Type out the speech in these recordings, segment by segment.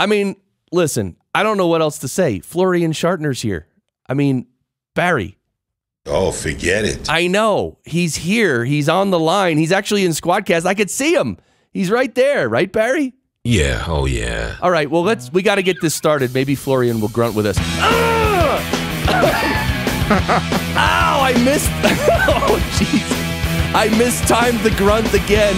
I mean, listen, I don't know what else to say. Florian Schartner's here. I mean, Barry. Oh, forget it. I know. He's here. He's on the line. He's actually in Squadcast. I could see him. He's right there, right, Barry? Yeah, oh yeah. All right, well, let's we got to get this started. Maybe Florian will grunt with us. Ah! Ow, I missed. oh, jeez. I mistimed the grunt again.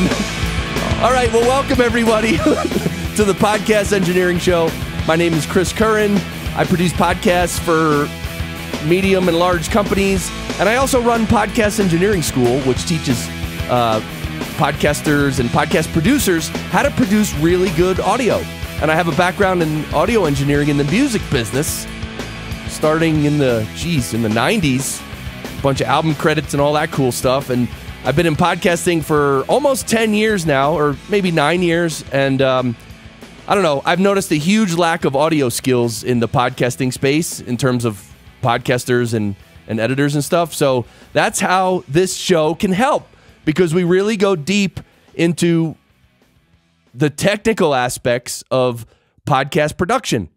All right, well, welcome everybody to the Podcast Engineering Show. My name is Chris Curran. I produce podcasts for medium and large companies, and I also run Podcast Engineering School, which teaches uh, podcasters and podcast producers how to produce really good audio. And I have a background in audio engineering in the music business, starting in the geez in the '90s, a bunch of album credits and all that cool stuff, and I've been in podcasting for almost 10 years now, or maybe nine years. And um, I don't know, I've noticed a huge lack of audio skills in the podcasting space in terms of podcasters and, and editors and stuff. So that's how this show can help because we really go deep into the technical aspects of podcast production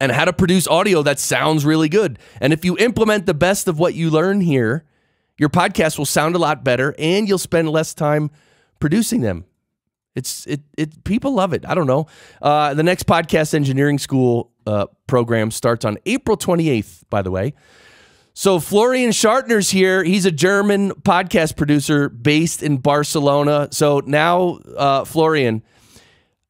and how to produce audio that sounds really good. And if you implement the best of what you learn here, your podcast will sound a lot better and you'll spend less time producing them. It's it it people love it. I don't know. Uh, the next podcast engineering school uh, program starts on April 28th, by the way. So Florian Schartner's here. He's a German podcast producer based in Barcelona. So now, uh, Florian,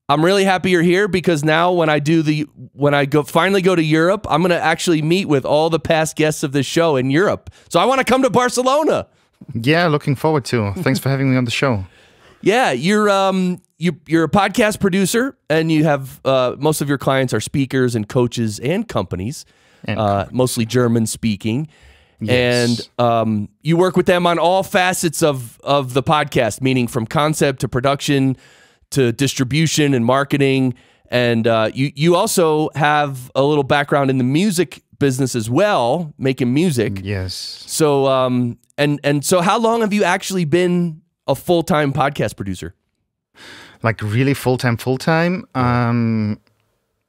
I'm really happy you're here because now when I do the when I go finally go to Europe, I'm to actually meet with all the past guests of this show in Europe. So I want to come to Barcelona. Yeah, looking forward to. Thanks for having me on the show. Yeah, you're um you you're a podcast producer and you have uh, most of your clients are speakers and coaches and companies, And uh, mostly German speaking. Yes. And um, you work with them on all facets of of the podcast, meaning from concept to production to distribution and marketing. And uh, you you also have a little background in the music business as well, making music. Yes. So um and and so how long have you actually been a full time podcast producer? Like really full time, full time. Um,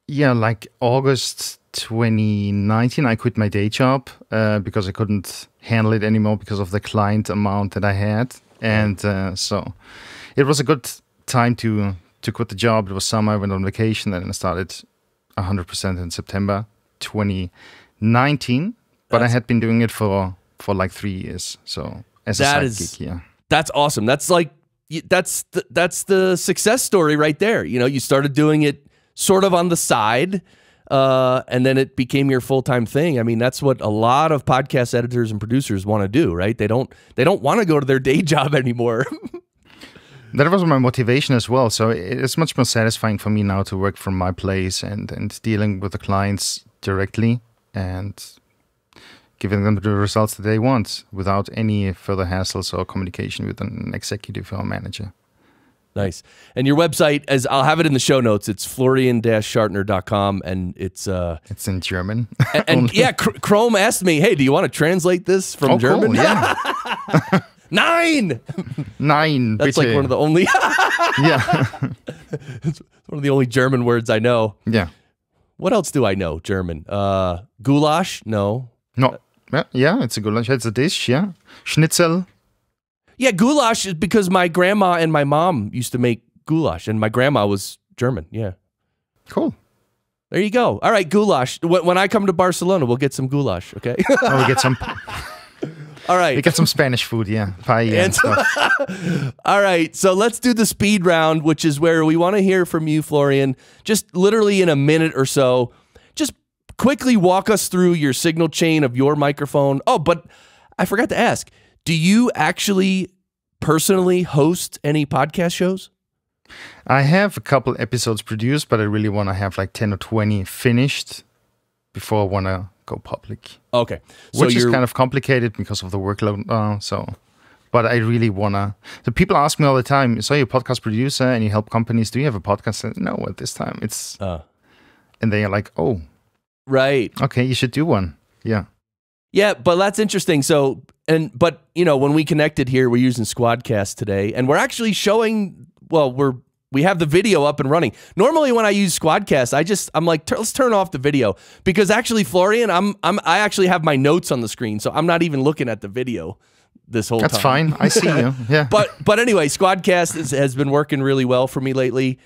yeah, like August 2019, I quit my day job uh, because I couldn't handle it anymore because of the client amount that I had, and uh, so it was a good time to to quit the job. It was summer, I went on vacation, and then I started 100% in September 2019. But I had been doing it for for like three years, so as a side is- gig, yeah. That's awesome. That's like that's the, that's the success story right there. You know, you started doing it sort of on the side, uh, and then it became your full time thing. I mean, that's what a lot of podcast editors and producers want to do, right? They don't they don't want to go to their day job anymore. That was my motivation as well. So it's much more satisfying for me now to work from my place and, and dealing with the clients directly and giving them the results that they want without any further hassles or communication with an executive or manager. nice. And your website, as I'll have it in the show notes, it's florian-schartner.com, and it's uh It's in German. and, and yeah, Chr- Chrome asked me, hey, do you want to translate this from oh, German? cool. Yeah. Nine. Nine. That's like one of the only yeah. it's one of the only German words I know. yeah. What else do I know? German. Uh, goulash? No. No. Yeah, yeah, it's a goulash. It's a dish. Yeah. Schnitzel. Yeah, goulash is because my grandma and my mom used to make goulash, and my grandma was German. Yeah. Cool. There you go. All right, goulash. When, I come to Barcelona, we'll get some goulash. Okay. Oh, we get some. All we get some Spanish food. Yeah. Paella and And- stuff. All right. So let's do the speed round, which is where we want to hear from you, Florian. Just literally in a minute or so. Quickly walk us through your signal chain of your microphone. Oh, but I forgot to ask do you actually personally host any podcast shows? I have a couple episodes produced, but I really want to have like 10 or 20 finished before I want to go public. Okay. So Which is kind of complicated because of the workload. Uh, so, but I really want to. So people ask me all the time, so you're a podcast producer and you help companies. Do you have a podcast? No, at this time it's, uh, and they are like, oh, right. okay, you should do one. Yeah. Yeah, but that's interesting. So, and but you know, when we connected here, we're using Squadcast today, and we're actually showing. Well, we're we have the video up and running. Normally, when I use Squadcast, I just I'm like, let's turn off the video because actually, Florian, I'm I'm I actually have my notes on the screen, so I'm not even looking at the video this whole That's time. fine. I see you. Yeah. but but anyway, Squadcast is, has been working really well for me lately,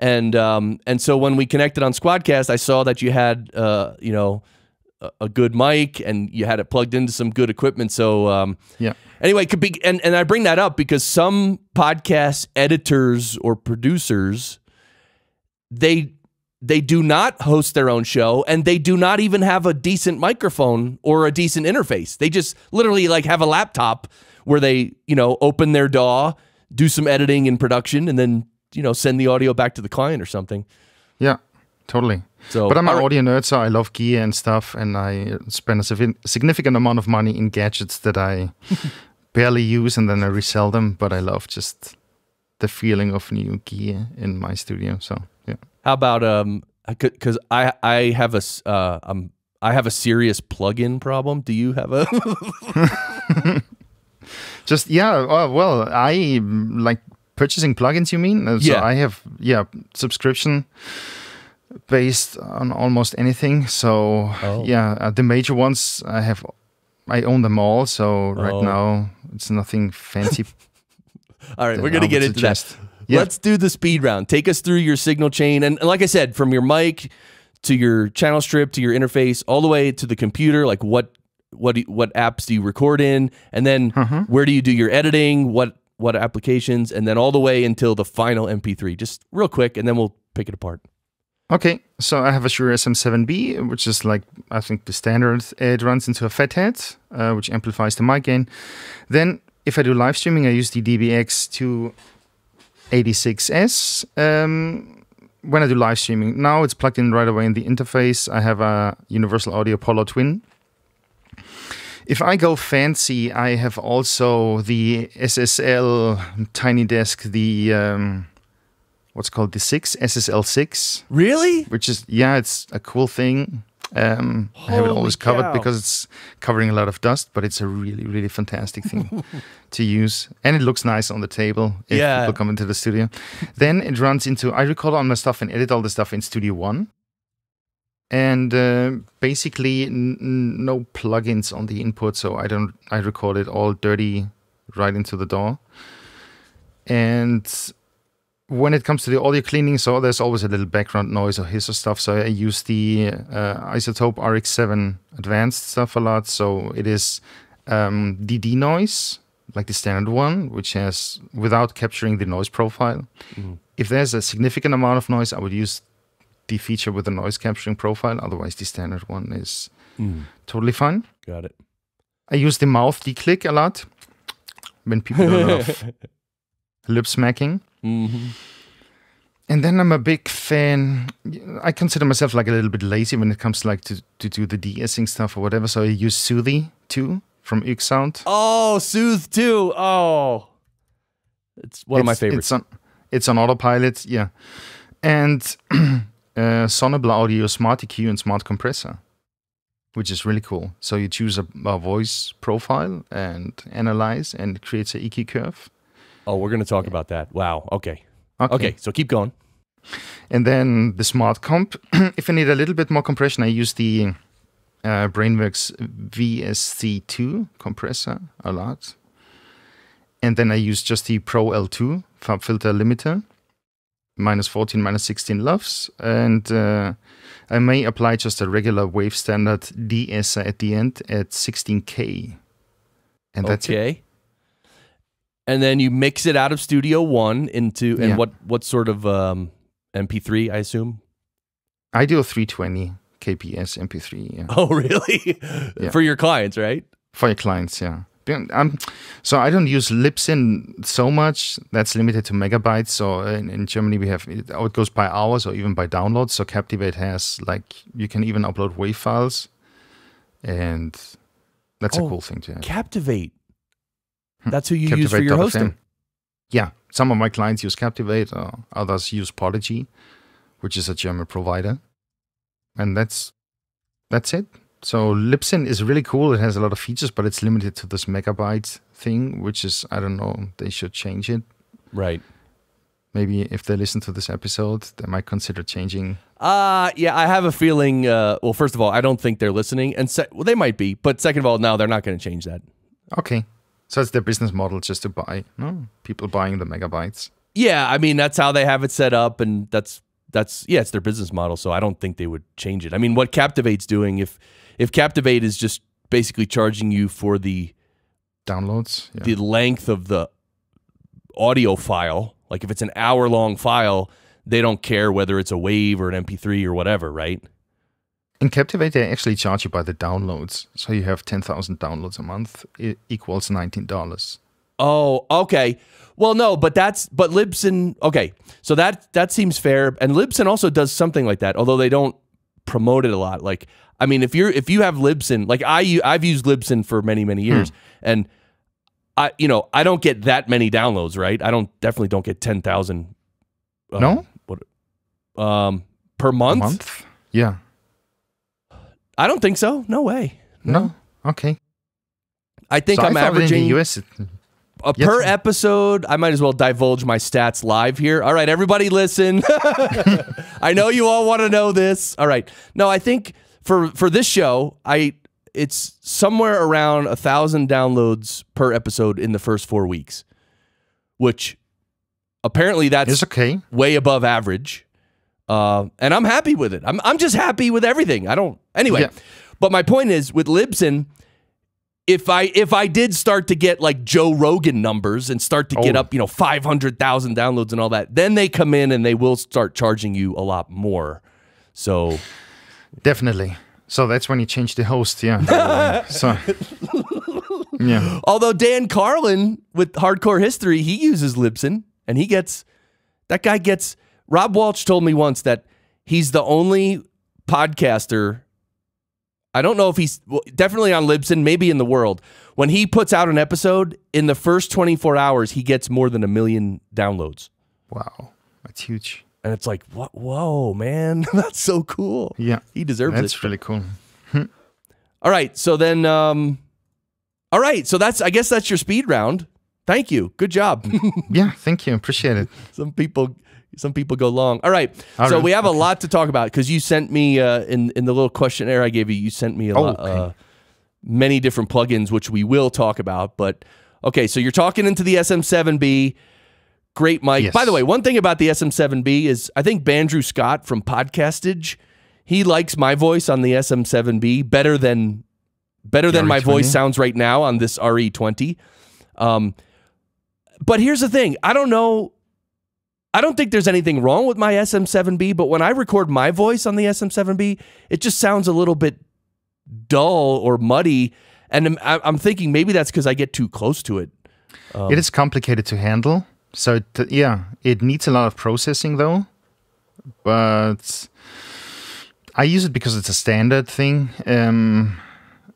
and um and so when we connected on Squadcast, I saw that you had uh you know a, a good mic and you had it plugged into some good equipment. So um yeah. anyway, could be and and I bring that up because some podcast editors or producers they they do not host their own show and they do not even have a decent microphone or a decent interface. They just literally like have a laptop where they, you know, open their DAW, do some editing and production and then, you know, send the audio back to the client or something. Yeah, totally. So but I'm an right. audio nerd, so I love gear and stuff, and I spend a significant amount of money in gadgets that I barely use, and then I resell them. But I love just the feeling of new gear in my studio. So yeah, How about um cuz I I have a s- uh um I have a serious plug-in problem. Do you have a just yeah. Uh, well, I like purchasing plugins. You mean? Uh, So Yeah. I have yeah subscription based on almost anything. So Oh. yeah, uh, the major ones I have. I own them all. So right Oh. now it's nothing fancy. All right, we're going to get into that. Yeah. Let's do the speed round. Take us through your signal chain. And, like I said, from your mic to your channel strip to your interface, all the way to the computer, like what what do what apps do you record in? And then Uh-huh. where do you do your editing? What what applications? And then all the way until the final MP3. Just real quick, and then we'll pick it apart. Okay, so I have a Shure SM7B, which is like I think the standard. It runs into a FetHead, uh, which amplifies the mic gain. Then, if I do live streaming, I use the DBX 286S. Um, when I do live streaming, now it's plugged in right away in the interface. I have a Universal Audio Apollo Twin. If I go fancy, I have also the SSL Tiny Desk, the um, what's called the six SSL6 Really? which is yeah, it's a cool thing. Um, I have it always covered cow. because it's covering a lot of dust, but it's a really, really fantastic thing to use, and it looks nice on the table if Yeah. people come into the studio. then it runs into I record all my stuff and edit all the stuff in Studio One, and uh, basically no plugins on the input, so I don't I record it all dirty right into the DAW and when it comes to the audio cleaning, so there's always a little background noise or hiss or stuff. So I use the uh, iZotope RX7 Advanced stuff a lot. So it is um, DD noise, like the standard one, which has without capturing the noise profile. If there's a significant amount of noise, I would use the feature with the noise capturing profile. Otherwise, the standard one is totally fine. Got it. I use the mouth declick a lot when people do a lot of lip smacking. hmm And then I'm a big fan. I consider myself like a little bit lazy when it comes to like to, to do the de-essing stuff or whatever. So I use Soothe too from oeksound. Oh, Soothe too. Oh, it's one of my favorites. It's on, it's on autopilot, yeah. And uh, Sonible Audio Smart EQ and Smart Compressor, which is really cool. So you choose a, a voice profile and analyze, and it creates an EQ curve. oh, we're going to talk about that. Wow. Okay. Okay. So keep going. And then the smart comp. if I need a little bit more compression, I use the uh, Brainworks VSC2 compressor a lot. And then I use just the Pro L2 Filter Limiter, minus 14, minus 16 LUFS. And uh, I may apply just a regular wave standard DS at the end at 16K. And that's it. okay. And then you mix it out of Studio One into and Yeah. what what sort of um, MP3? I assume. I do 320 KPS MP3. Yeah. Oh, really? Yeah. For your clients, right? for your clients yeah Yeah, um, so i don't use libsyn so much. That's limited to megabytes. So uh, in, in germany we have it, oh, it goes by hours or even by downloads. So captivate has like you can even upload WAV files. And that's Oh, a cool thing to have. Captivate. Hmm. That's who you use for your hosting. yeah. Some of my clients use captivate or others use Podigee, which is a german provider. And that's that's it so Libsyn is really cool. It has a lot of features, but it's limited to this megabyte thing, which is I don't know. They should change it. Right. Maybe if they listen to this episode, they might consider changing. Uh yeah, I have a feeling. Uh, well, first of all, I don't think they're listening, and se- well, they might be, but second of all, no, they're not going to change that. Okay. So it's their business model just to buy, no? People buying the megabytes. Yeah, I mean that's how they have it set up, and that's that's yeah, it's their business model. So I don't think they would change it. I mean, what Captivate's doing, if if Captivate is just basically charging you for the Downloads. Yeah. the length of the audio file, like if it's an hour long file, they don't care whether it's a wave or an MP3 or whatever, right? In Captivate, they actually charge you by the downloads. So you have 10,000 downloads a month. It equals $19. Oh, okay. Well, no, but that's but Libsyn. Okay, so that that seems fair, and Libsyn also does something like that, although they don't promote it a lot. Like, I mean, if you're if you have Libsyn, like I I've used Libsyn for many many years, and I you know I don't get that many downloads, right? I don't definitely don't get ten thousand. No? what um per month? month? Yeah. I don't think so. No way. No? Okay. I think so I'm averaging in the US. A Yes. per episode. I might as well divulge my stats live here. All right, everybody, listen. I know you all want to know this. All right, no, I think for for this show, I it's somewhere around a thousand downloads per episode in the first four weeks, which apparently that's it's okay. way above average. Uh, and I'm happy with it. I'm, I'm just happy with everything. I don't anyway. Yeah. But my point is with Libsyn, if I if I did start to get like Joe Rogan numbers and start to get Oh. up, you know, five hundred thousand downloads and all that, then they come in and they will start charging you a lot more. So Definitely. So that's when he changed the host. Yeah. so, yeah. although Dan Carlin with Hardcore History, he uses Libsyn and he gets that guy gets Rob Walsh told me once that he's the only podcaster I don't know if he's well, definitely on Libsyn, maybe in the world. When he puts out an episode, in the first 24 hours, he gets more than a million downloads. Wow. That's huge. And it's like, what? Whoa, man, that's so cool. Yeah. He deserves That's it. That's really cool. All right, so then, um, all right, so that's I guess that's your speed round. Thank you, good job. Yeah. Thank you. Appreciate it. some people, some people go long. All right, All so right, we have a lot to talk about because you sent me uh, in in the little questionnaire I gave you. You sent me a Oh, lot, okay. uh, many different plugins, which we will talk about. But okay, so you're talking into the SM7B. Great mic. Yes. By the way, one thing about the SM7B is I think Bandrew Scott from Podcastage, he likes my voice on the SM7B better than better than my RE20? voice sounds right now on this RE20. Um, but here's the thing: I don't know. I don't think there's anything wrong with my SM7B, but when I record my voice on the SM7B, it just sounds a little bit dull or muddy, and I'm, I'm thinking maybe that's because I get too close to it. it is complicated to handle. So, yeah, it needs a lot of processing though. But I use it because it's a standard thing. Um,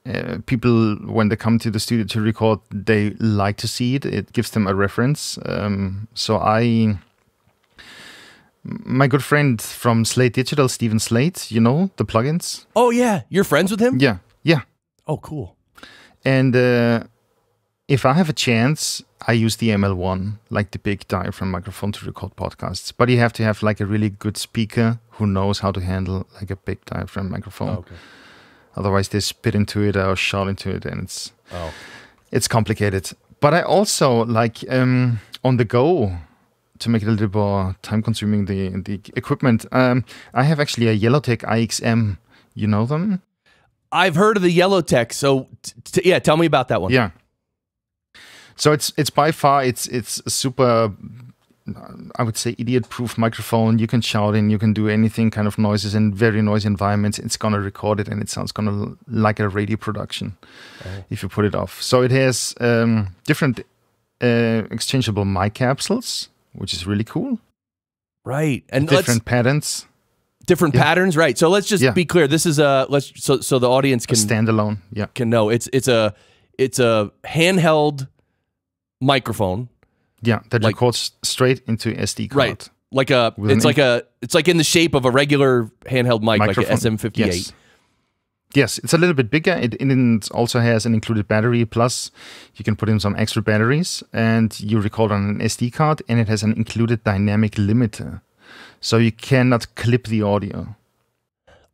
uh, people, when they come to the studio to record, they like to see it. It gives them a reference. Um, so I. My good friend from Slate Digital, Steven Slate, you know the plugins? Oh yeah, you're friends with him? Yeah, yeah. Oh cool. And uh, if I have a chance, I use the ML1, like the big diaphragm microphone to record podcasts. But you have to have like a really good speaker who knows how to handle like a big diaphragm microphone. okay. Otherwise, they spit into it or shout into it, and it's Oh. it's complicated. But I also like um, on the go to make it a little bit more time consuming the the equipment. Um, I have actually a Yellowtec IXM. You know them? I've heard of the Yellowtec. So t- t- yeah, tell me about that one. Yeah. So it's it's by far it's it's a super I would say idiot proof microphone. You can shout in, you can do anything kind of noises in very noisy environments. It's gonna record it and it sounds gonna like a radio production if you put it off. So it has um, different uh, exchangeable mic capsules, which is really cool. Right. And different patterns. different Yeah. patterns. Right. So let's just Yeah. be clear. This is a let's so so the audience A can standalone. Yeah. can know it's it's a it's a handheld microphone. Yeah. That Like- records straight into SD card. Right. Like a it's like a it's like in the shape of a regular handheld mic, Microphone. like a SM58. Yes. Yes, it's a little bit bigger. It, it also has an included battery. Plus, you can put in some extra batteries, and you record on an SD card. And it has an included dynamic limiter, so you cannot clip the audio.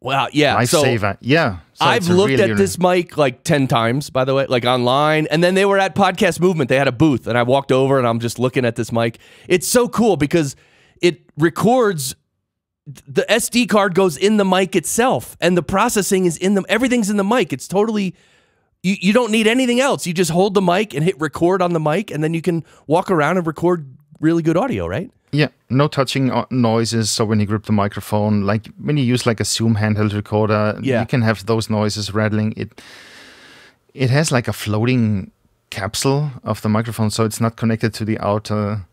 Wow, yeah. Lifesaver. So yeah. So I've looked really at this mic like 10 times, by the way, like online. And then they were at Podcast Movement. They had a booth, and I walked over and I'm just looking at this mic. It's so cool because it records the SD card goes in the mic itself, and the processing is in them. Everything's in the mic. It's totally. You, you don't need anything else. You just hold the mic and hit record on the mic, and then you can walk around and record really good audio, right? Yeah, no touching uh, noises. So when you grip the microphone, like when you use like a Zoom handheld recorder, yeah. you can have those noises rattling. It it has like a floating capsule of the microphone, so it's not connected to the outer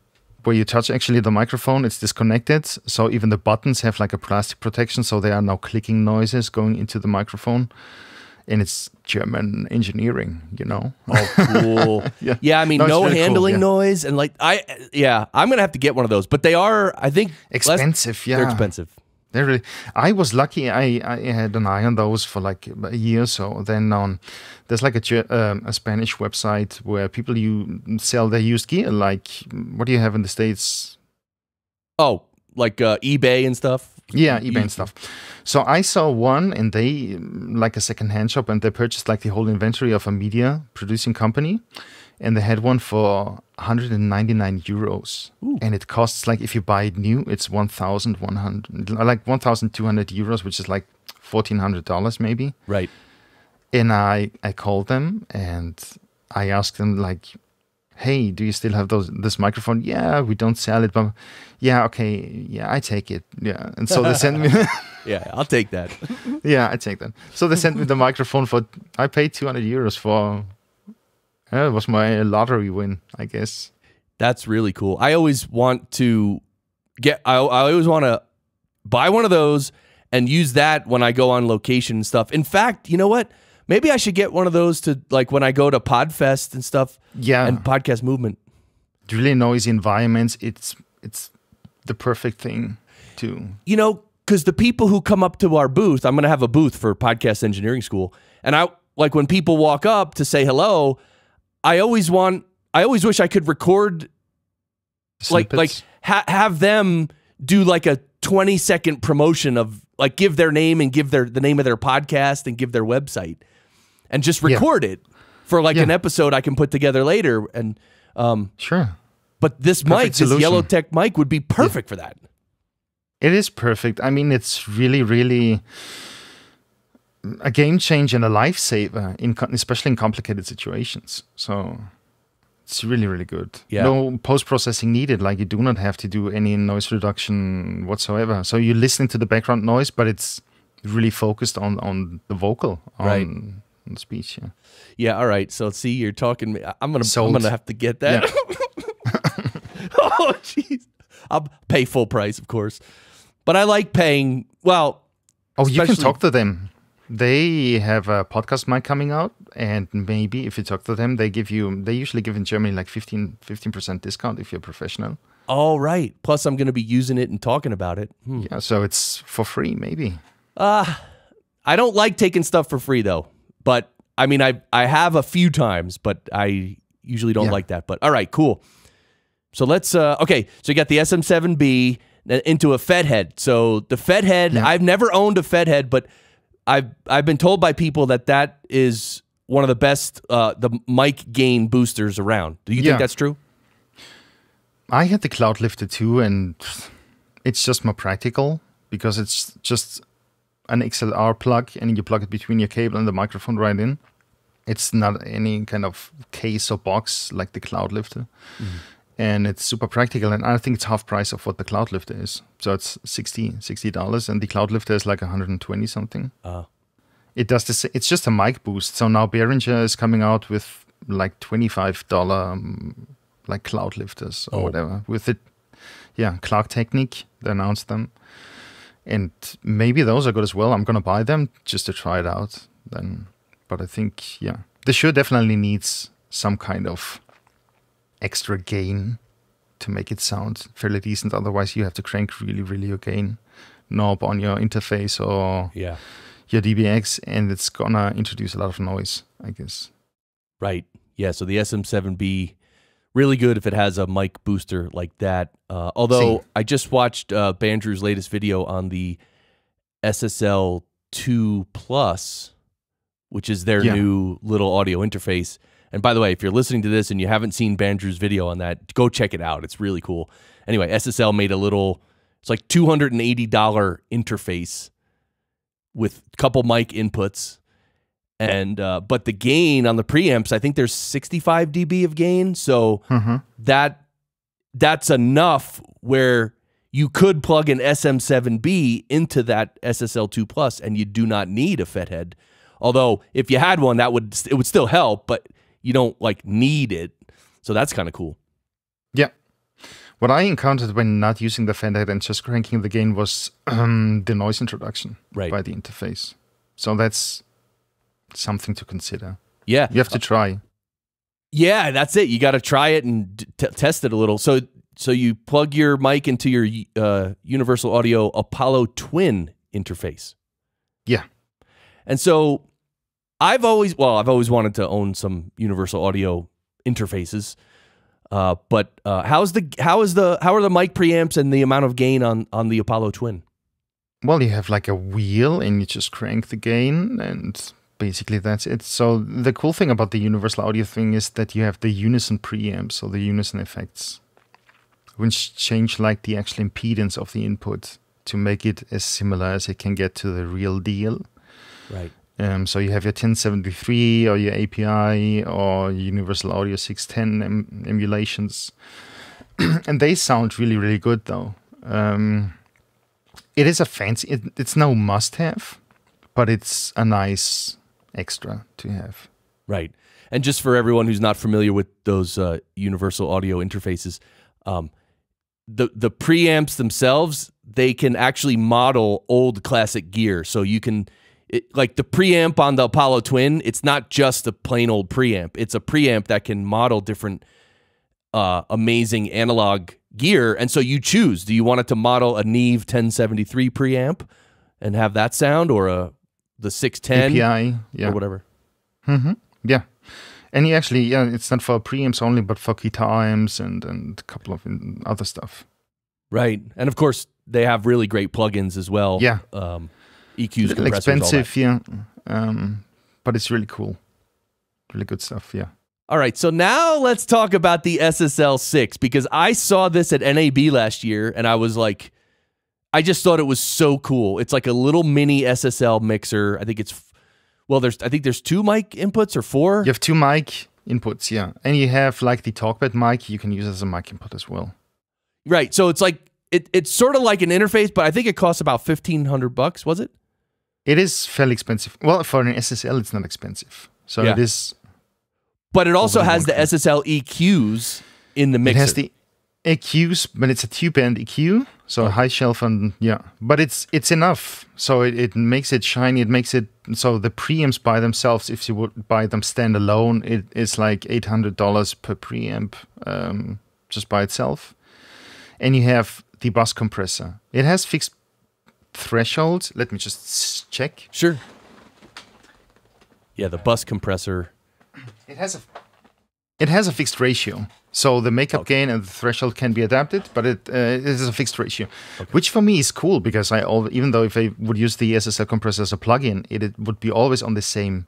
where you touch actually the microphone, it's disconnected. So even the buttons have like a plastic protection, so there are no clicking noises going into the microphone. And it's German engineering, you know. Oh, cool. yeah. yeah, I mean, no, no really handling cool, yeah. noise, and like I, yeah, I'm gonna have to get one of those. But they are, I think, expensive. Less, yeah, they're expensive. They're really, I was lucky. I, I had an eye on those for like a year or so. Then on, there's like a um, a Spanish website where people you sell their used gear. Like, what do you have in the states? Oh, like uh, eBay and stuff. Yeah, eBay and stuff. So I saw one, and they mm, like a second hand shop, and they purchased like the whole inventory of a media producing company and they had one for 199 euros Ooh. and it costs like if you buy it new it's 1100 like 1200 euros which is like 1400 dollars maybe right and i i called them and i asked them like hey do you still have those this microphone yeah we don't sell it but yeah okay yeah i take it yeah and so they sent me yeah i'll take that yeah i take that so they sent me the microphone for i paid 200 euros for yeah, it was my lottery win, I guess. That's really cool. I always want to get. I, I always want to buy one of those and use that when I go on location and stuff. In fact, you know what? Maybe I should get one of those to like when I go to Podfest and stuff. Yeah, and podcast movement. Really noisy environments. It's it's the perfect thing to. You know, because the people who come up to our booth, I'm going to have a booth for podcast engineering school, and I like when people walk up to say hello. I always want. I always wish I could record, Snippets. like like ha- have them do like a twenty second promotion of like give their name and give their the name of their podcast and give their website, and just record yeah. it for like yeah. an episode I can put together later. And um, sure, but this perfect mic, solution. this Yellowtec mic, would be perfect yeah. for that. It is perfect. I mean, it's really, really a game changer and a lifesaver in especially in complicated situations. So it's really really good. Yeah. No post processing needed. Like you do not have to do any noise reduction whatsoever. So you're listening to the background noise, but it's really focused on on the vocal on, right. On speech. Yeah. Yeah. All right. So see, you're talking. I'm gonna Sold. I'm gonna have to get that. Yeah. oh jeez. I'll pay full price, of course, but I like paying. Well. Oh, you can talk to them they have a podcast mic coming out, and maybe if you talk to them, they give you. They usually give in Germany like 15 percent discount if you're professional. All right. Plus, I'm going to be using it and talking about it. Hmm. Yeah, so it's for free, maybe. Uh I don't like taking stuff for free though. But I mean, I I have a few times, but I usually don't yeah. like that. But all right, cool. So let's. uh Okay, so you got the SM7B into a FetHead. So the FetHead, yeah. I've never owned a FetHead, but I've I've been told by people that that is one of the best uh, the mic gain boosters around. Do you yeah. think that's true? I had the Cloudlifter too, and it's just more practical because it's just an XLR plug, and you plug it between your cable and the microphone right in. It's not any kind of case or box like the Cloudlifter. Mm -hmm and it's super practical. And I think it's half price of what the Cloudlifter is. So it's 60 dollars, and the Cloudlifter is like 120 something. Uh. It does this. It's just a mic boost. So now Behringer is coming out with like 25 dollar um, like Cloudlifters or oh. whatever with it. Yeah, Klark Teknik. They announced them, and maybe those are good as well. I'm gonna buy them just to try it out. Then, but I think yeah, the Shure definitely needs some kind of extra gain to make it sound fairly decent. Otherwise, you have to crank really, really your gain knob on your interface, or yeah, your DBX, and it's gonna introduce a lot of noise, I guess. Right. Yeah. So the SM7B, really good if it has a mic booster like that. Uh, although See. I just watched uh, Bandrew's latest video on the SSL 2 Plus, which is their Yeah. new little audio interface. And by the way, if you're listening to this and you haven't seen Bandrew's video on that, go check it out. It's really cool. Anyway, SSL made a little, it's like $280 interface with a couple mic inputs and uh, but the gain on the preamps i think there's 65 db of gain so Mhm. that that's enough where you could plug an sm7b into that ssl2 plus and you do not need a FetHead although if you had one that would it would still help but you don't like need it so that's kind of cool Yeah. What I encountered when not using the Fender and just cranking the gain was um, the noise introduction Right. by the interface. So that's something to consider. yeah You have to try. Yeah, that's it. You got to try it and t- test it a little. So, so you plug your mic into your uh, Universal Audio Apollo Twin interface, Yeah. and so I've always, well, I've always wanted to own some Universal Audio interfaces. Uh, but uh, how's the how is the how are the mic preamps and the amount of gain on on the Apollo Twin? Well, you have like a wheel and you just crank the gain, and basically that's it. So, the cool thing about the Universal Audio thing is that you have the unison preamps or the unison effects, which change like the actual impedance of the input to make it as similar as it can get to the real deal. Right. Um, so you have your 1073 or your API or Universal Audio 610 em- emulations, and they sound really, really good though. Um, it is a fancy. It, it's no must-have, but it's a nice extra to have. Right. And just for everyone who's not familiar with those uh, universal audio interfaces, um, the the preamps themselves they can actually model old classic gear. So you can it, like the preamp on the Apollo Twin. It's not just a plain old preamp. It's a preamp that can model different uh, amazing analog gear. And so you choose: do you want it to model a Neve 1073 preamp and have that sound, or a the 610 API, yeah, or whatever? yeah. And you actually, yeah, it's not for preamps only, but for guitar amps and and a couple of other stuff. Right, and of course they have really great plugins as well. Yeah. um, EQs, compressors, all that. expensive, yeah, um, but it's really cool, really good stuff. Yeah. All right, so now let's talk about the SSL six because I saw this at NAB last year and I was like, I just thought it was so cool. It's like a little mini SSL mixer. I think it's well, there's I think there's two mic inputs or four. You have two mic inputs, yeah, and you have like the TalkBack mic. You can use as a mic input as well. Right, so it's like it, it's sort of like an interface, but I think it costs about fifteen hundred bucks. Was it? It is fairly expensive. Well, for an SSL, it's not expensive. So Yeah. it is. But it also has the SSL EQs in the It mixer. has the EQs, but it's a two band EQ, so Okay. high shelf and yeah. But it's it's enough. So it, it makes it shiny. It makes it so the preamps by themselves, if you would buy them standalone, it is like eight hundred dollars per preamp, um, just by itself. And you have the bus compressor. It has fixed thresholds. Let me just check. Sure. Yeah, the bus compressor. It has a it has a fixed ratio. So the makeup gain and the threshold can be adapted, but it, uh, it is a fixed ratio, which for me is cool because I al- even though if I would use the SSL compressor as a plugin, it, it would be always on the same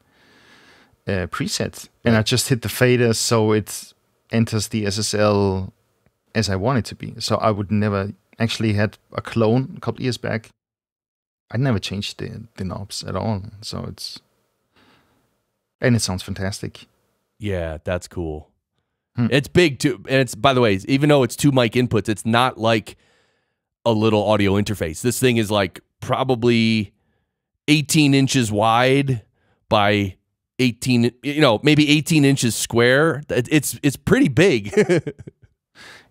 uh, preset, and I just hit the fader so it enters the SSL as I want it to be. So I would never actually had a clone a couple years back. I never changed the the knobs at all, so it's and it sounds fantastic. Yeah, that's cool. Hmm. It's big too, and it's by the way, even though it's two mic inputs, it's not like a little audio interface. This thing is like probably 18 inches wide by 18, you know, maybe 18 inches square. It's it's pretty big.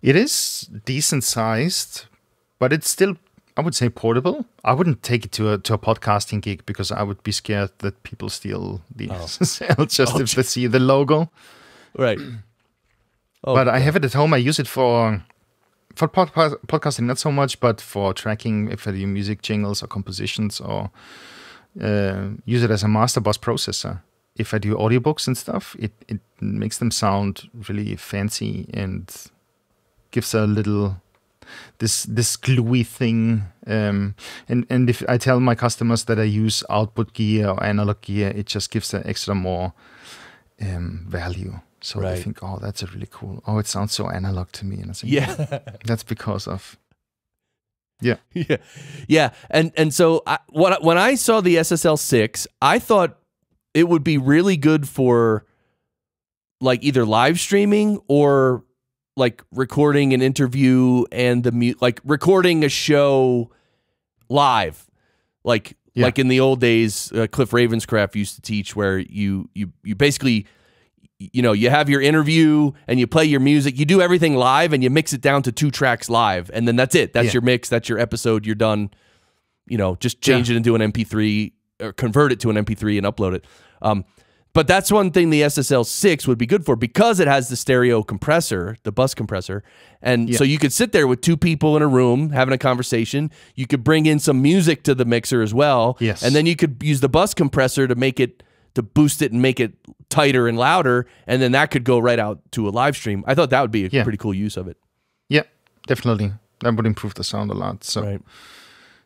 It is decent sized, but it's still, I would say, portable. I wouldn't take it to a to a podcasting gig because I would be scared that people steal the SSL just if they see the logo. right. Oh, but I have it at home. I use it for for pod- podcasting, not so much, but for tracking if I do music jingles or compositions or uh, use it as a master bus processor. If I do audiobooks and stuff, it, it makes them sound really fancy and gives a little this this gluey thing. Um, and and if I tell my customers that I use output gear or analog gear, it just gives an extra more um, value. So Right. they think, oh, that's a really cool. Oh, it sounds so analog to me, and I think, Yeah. that's because of yeah, yeah, yeah, and and so I, what when I saw the SSL six, I thought it would be really good for like either live streaming or like recording an interview and the mu- like recording a show live, like Yeah. like in the old days, uh, Cliff Ravenscraft used to teach where you you you basically you know you have your interview and you play your music. You do everything live and you mix it down to two tracks live and then that's it. That's Yeah. your mix. That's your episode. You're done. You know just change it into an mp3 or convert it to an mp3 and upload it. Um, but that's one thing the ssl 6 would be good for because it has the stereo compressor the bus compressor and so you could sit there with two people in a room having a conversation you could bring in some music to the mixer as well Yes. and then you could use the bus compressor to make it to boost it and make it tighter and louder and then that could go right out to a live stream i thought that would be a Yeah. pretty cool use of it yeah, definitely. That would improve the sound a lot. So right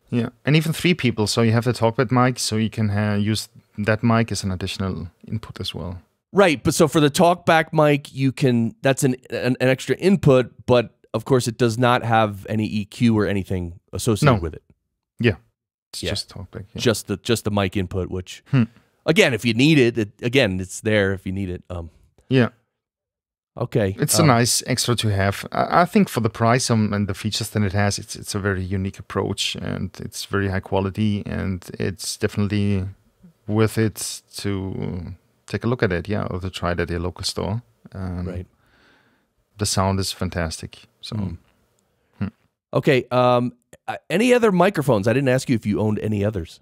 yeah, and even three people. So you have the talkback mic, so you can uh, use that mic is an additional input as well. right but so for the talkback mic you can that's an, an an extra input but of course it does not have any eq or anything associated No. with it Yeah, it's Yeah. just talkback. Yeah. just the just the mic input which Hmm. again if you need it, it again it's there if you need it um yeah. okay It's um, a nice extra to have. I, I think for the price um, and the features that it has, it's it's a very unique approach and it's very high quality and it's definitely worth it to take a look at it. Yeah, or to try it at your local store. Um, right The sound is fantastic. So Mm. okay um uh, any other microphones i didn't ask you if you owned any others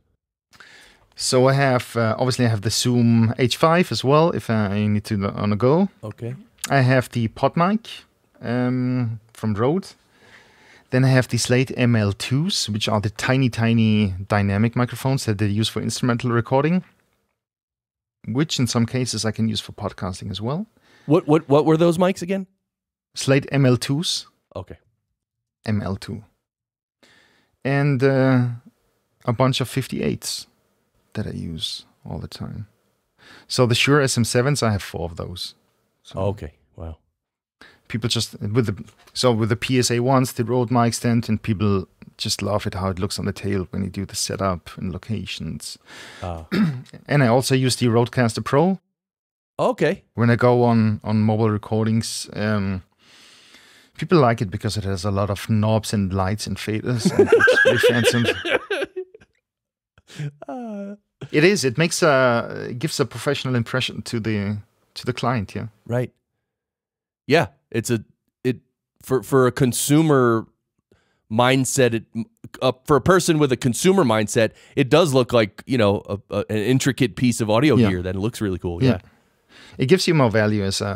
so I have uh, obviously I have the Zoom H5 as well if I need to on the go. okay I have the PodMic um, from Rode. Then I have the Slate ML2s, which are the tiny, tiny dynamic microphones that they use for instrumental recording, which in some cases I can use for podcasting as well. what what what were those mics again Slate ML2s, okay ML2. And uh, a bunch of 58s that I use all the time. So the Shure SM7s, I have four of those. So okay people just with the so with the PSA ones, the Rode mic stand, and people just love it how it looks on the tail when you do the setup and locations. uh, And I also use the Rodecaster Pro okay when I go on on mobile recordings. Um, people like it because it has a lot of knobs and lights and faders. And it's really fancy. uh, It is. It makes a it gives a professional impression to the to the client. Yeah. right yeah it's a it for for a consumer mindset it uh, for a person with a consumer mindset it does look like you know a, a, an intricate piece of audio Yeah. gear that looks really cool Yeah. yeah it gives you more value as a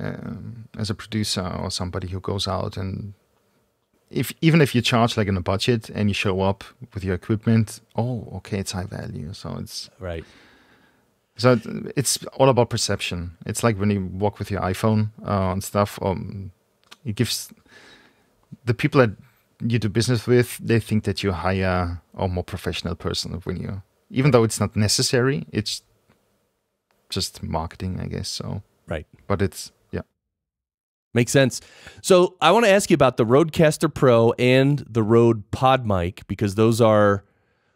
um, as a producer or somebody who goes out and if even if you charge like in a budget and you show up with your equipment, oh, okay, it's high value. So it's right so it's all about perception. It's like when you walk with your iPhone uh, and stuff. Um, it gives the people that you do business with they think that you're higher or more professional person when you even though it's not necessary. It's just marketing, I guess. So right but it's yeah Makes sense. So I want to ask you about the Rodecaster Pro and the Rode Pod Mic because those are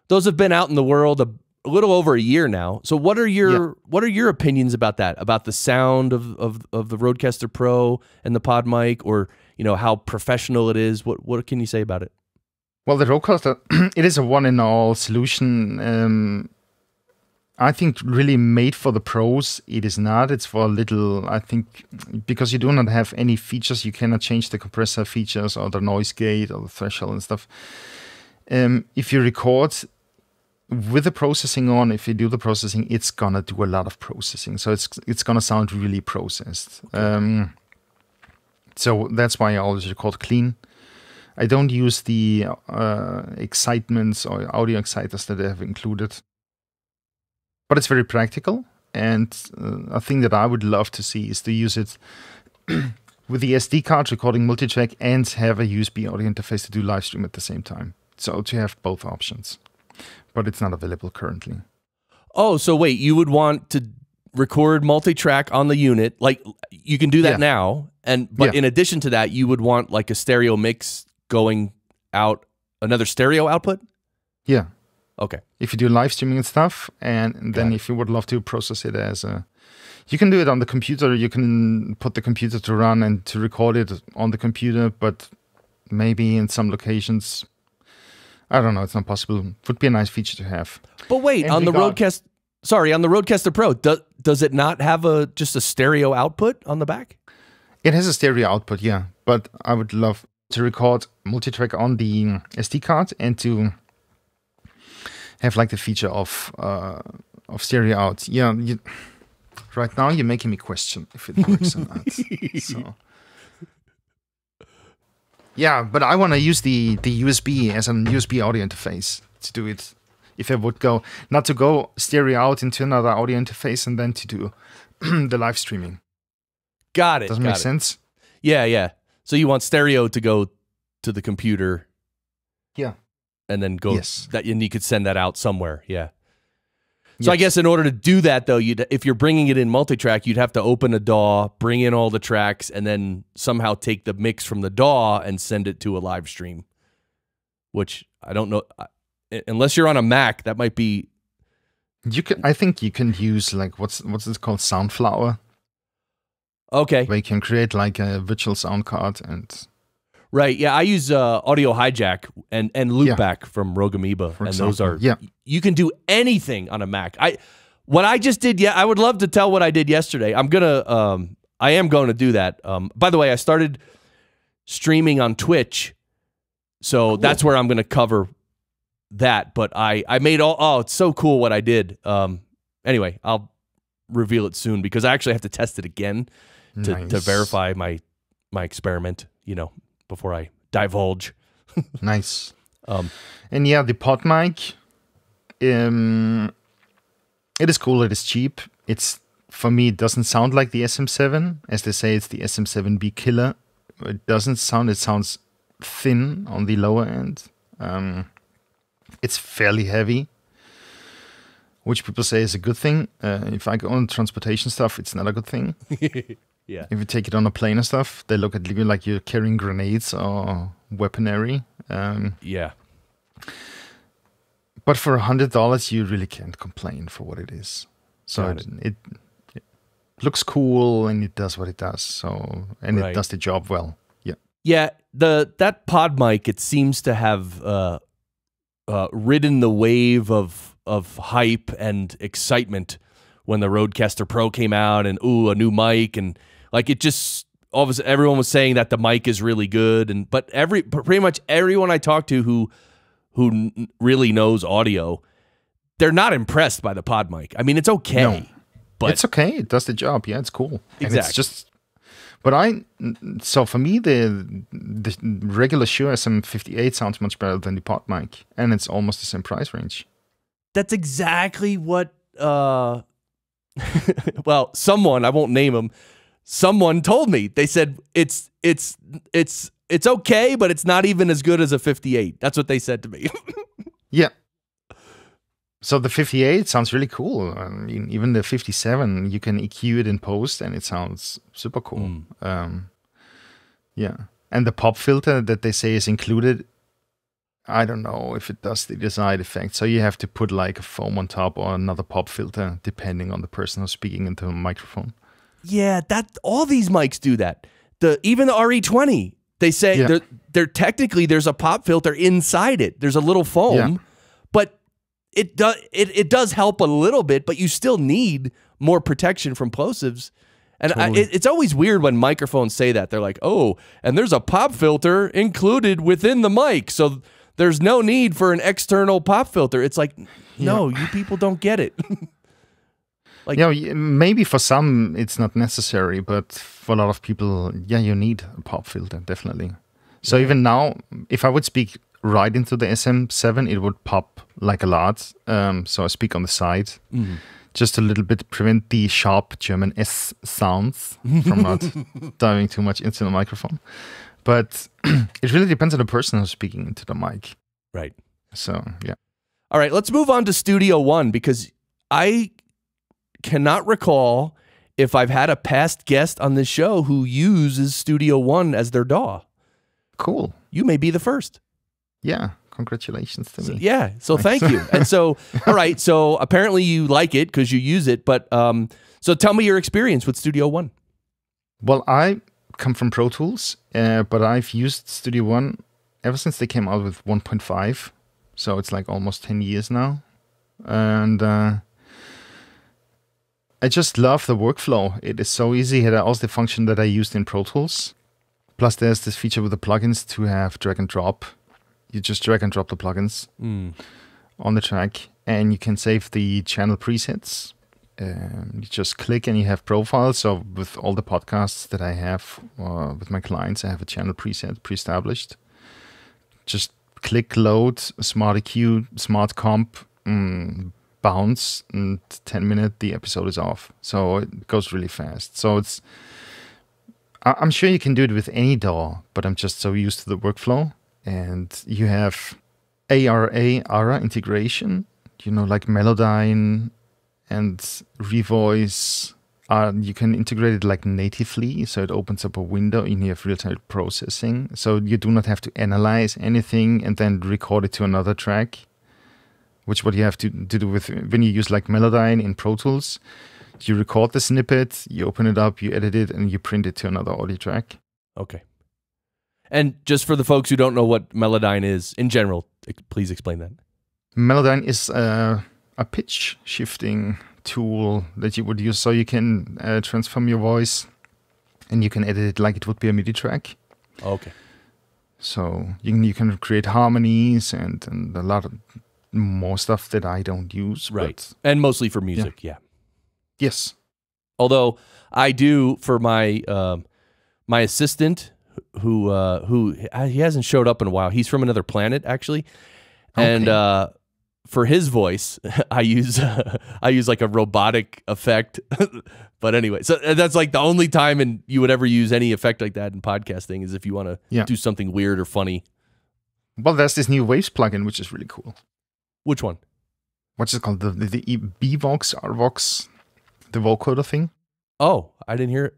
those have been out in the world a, a little over a year now. So what are your Yeah. what are your opinions about that? About the sound of, of of the Rodecaster Pro and the Pod Mic, or you know how professional it is? What what can you say about it? well the Rodecaster it is a one in all solution um i think really made for the pros it is not it's for a little i think because you do not have any features you cannot change the compressor features or the noise gate or the threshold and stuff um if you record with the processing on if you do the processing it's gonna do a lot of processing so it's it's gonna sound really processed um so that's why i always record clean I don't use the uh, excitements or audio exciters that they have included. but it's very practical. And uh, a thing that I would love to see is to use it with the SD card recording multitrack and have a USB audio interface to do live stream at the same time. So to have both options, but it's not available currently. Oh, so wait, you would want to record multi-track on the unit, like you can do that Yeah. now, and but Yeah. in addition to that, you would want like a stereo mix going out, another stereo output. Yeah. Okay. If you do live streaming and stuff, and then if you would love to process it as a, you can do it on the computer. You can put the computer to run and to record it on the computer, but maybe in some locations, I don't know. It's not possible. Would be a nice feature to have. But wait, And on the regard- Rodecast, sorry, on the Rodecaster Pro, does does it not have a just a stereo output on the back? It has a stereo output, yeah, but I would love to record multi-track on the SD card and to have like the feature of uh, of stereo out. Yeah, you, right now you're making me question if it works or not. So. Yeah, but I want to use the the USB as an USB audio interface to do it. If I would go not to go stereo out into another audio interface and then to do the live streaming. Got it. Doesn't got make it. sense. Yeah, yeah. So you want stereo to go to the computer Yeah. and then go Yes. that and you could send that out somewhere. Yeah. So I guess in order to do that though, you'd if you're bringing it in multi-track, you'd have to open a DAW, bring in all the tracks, and then somehow take the mix from the DAW and send it to a live stream. Which I don't know, I- unless you're on a Mac, that might be You can. I think you can use like what's what's it called, Soundflower, okay. where you can create like a virtual sound card and Right. Yeah, I use uh, Audio Hijack and and Loopback from Rogue Amoeba, For and those are yeah. You can do anything on a Mac. I what I just did. Yeah, I would love to tell what I did yesterday. I'm gonna. Um, I am going to do that. Um, by the way, I started streaming on Twitch, so that's where I'm going to cover that. But I I made all. Oh, it's so cool what I did. Um, anyway, I'll reveal it soon because I actually have to test it again to, to verify my my experiment. You know, before I divulge. nice. Um, And yeah, the pod mic, um, it is cool. It is cheap. It's for me. It doesn't sound like the SM7, as they say. It's the SM7B killer. It doesn't sound. It sounds thin on the lower end. Um, it's fairly heavy, which people say is a good thing. Uh, if I go on transportation stuff, it's not a good thing. yeah. If you take it on a plane and stuff, they look at you like you're carrying grenades or weaponry. Um, Yeah. but for a hundred dollars, you really can't complain for what it is. So it, it it looks cool and it does what it does. So and Right. it does the job well. Yeah. Yeah, the that pod mic it seems to have uh, uh, ridden the wave of of hype and excitement when the Rodecaster Pro came out and ooh a new mic and like it just all of a sudden everyone was saying that the mic is really good and but every pretty much everyone I talked to who who n- really knows audio they're not impressed by the pod mic. I mean it's okay, No. but it's okay. It does the job. Yeah, it's cool. And Exactly. it's just. But I, so for me, the the regular Shure SM58 sounds much better than the pod mic, and it's almost the same price range. that's exactly what uh well someone i won't name him someone told me they said it's it's it's it's okay but it's not even as good as a 58 that's what they said to me Yeah. So the 58 sounds really cool. I mean, even the 57, you can EQ it in post and it sounds super cool. Um, yeah. And the pop filter that they say is included, I don't know if it does the desired effect. So you have to put like a foam on top or another pop filter, depending on the person who's speaking into a microphone. Yeah that all these mics do that. The even the re20 they say Yeah. they're, they're technically there's a pop filter inside it. There's a little foam Yeah. but it does it, it does help a little bit but you still need more protection from plosives. And I, it, it's always weird when microphones say that. They're like oh and there's a pop filter included within the mic so there's no need for an external pop filter. It's like no you people don't get it Like- yeah, maybe for some it's not necessary, but for a lot of people, yeah, you need a pop filter, definitely. So even now, if I would speak right into the SM7, it would pop like a lot. Um, so I speak on the side, just a little bit prevent the sharp German S sounds from not diving too much into the microphone. But it really depends on the person who's speaking into the mic. Right. So yeah. All right, let's move on to Studio One because I cannot recall if I've had a past guest on this show who uses Studio One as their DAW. Cool. You may be the first. Yeah. Congratulations to me. Yeah. So thank you. And so, all right. So apparently you like it because you use it. But um, so tell me your experience with Studio One. Well, I come from Pro Tools, uh, but I've used Studio One ever since they came out with 1.5. So it's like almost 10 years now. And uh, I just love the workflow. It is so easy. It has the function that I used in Pro Tools. Plus, there's this feature with the plugins to have drag and drop. You just drag and drop the plugins on the track, and you can save the channel presets. Um, you just click and you have profiles. So with all the podcasts that I have uh, with my clients, I have a channel preset pre-established. Just click load, smart EQ, smart comp, mm, bounce, and 10 minute the episode is off. So it goes really fast. So it's I'm sure you can do it with any DAW, but I'm just so used to the workflow. And you have ARA, ARA integration, you know, like Melodyne and Revoice. Uh, you can integrate it like natively, so it opens up a window and you have real-time processing. So you do not have to analyze anything and then record it to another track, which what you have to, to do with when you use like Melodyne in Pro Tools. You record the snippet, you open it up, you edit it, and you print it to another audio track. Okay. And just for the folks who don't know what Melodyne is in general, please explain that. Melodyne is uh, a pitch shifting tool that you would use so you can uh, transform your voice and you can edit it like it would be a MIDI track. Okay. So you can, you can create harmonies and, and a lot of more stuff that I don't use. Right. but And mostly for music. Yeah. yes. Although I do for my um, my assistant who uh, who he hasn't showed up in a while. He's from another planet actually, and uh, for his voice, I use I use like a robotic effect. but anyway, so uh, that's like the only time and you would ever use any effect like that in podcasting is if you want to Yeah. do something weird or funny. Well, there's this new Waves plugin, which is really cool. Which one? What's it called? The, the, the Bvox, Rvox, the vocoder thing? Oh, I didn't hear it.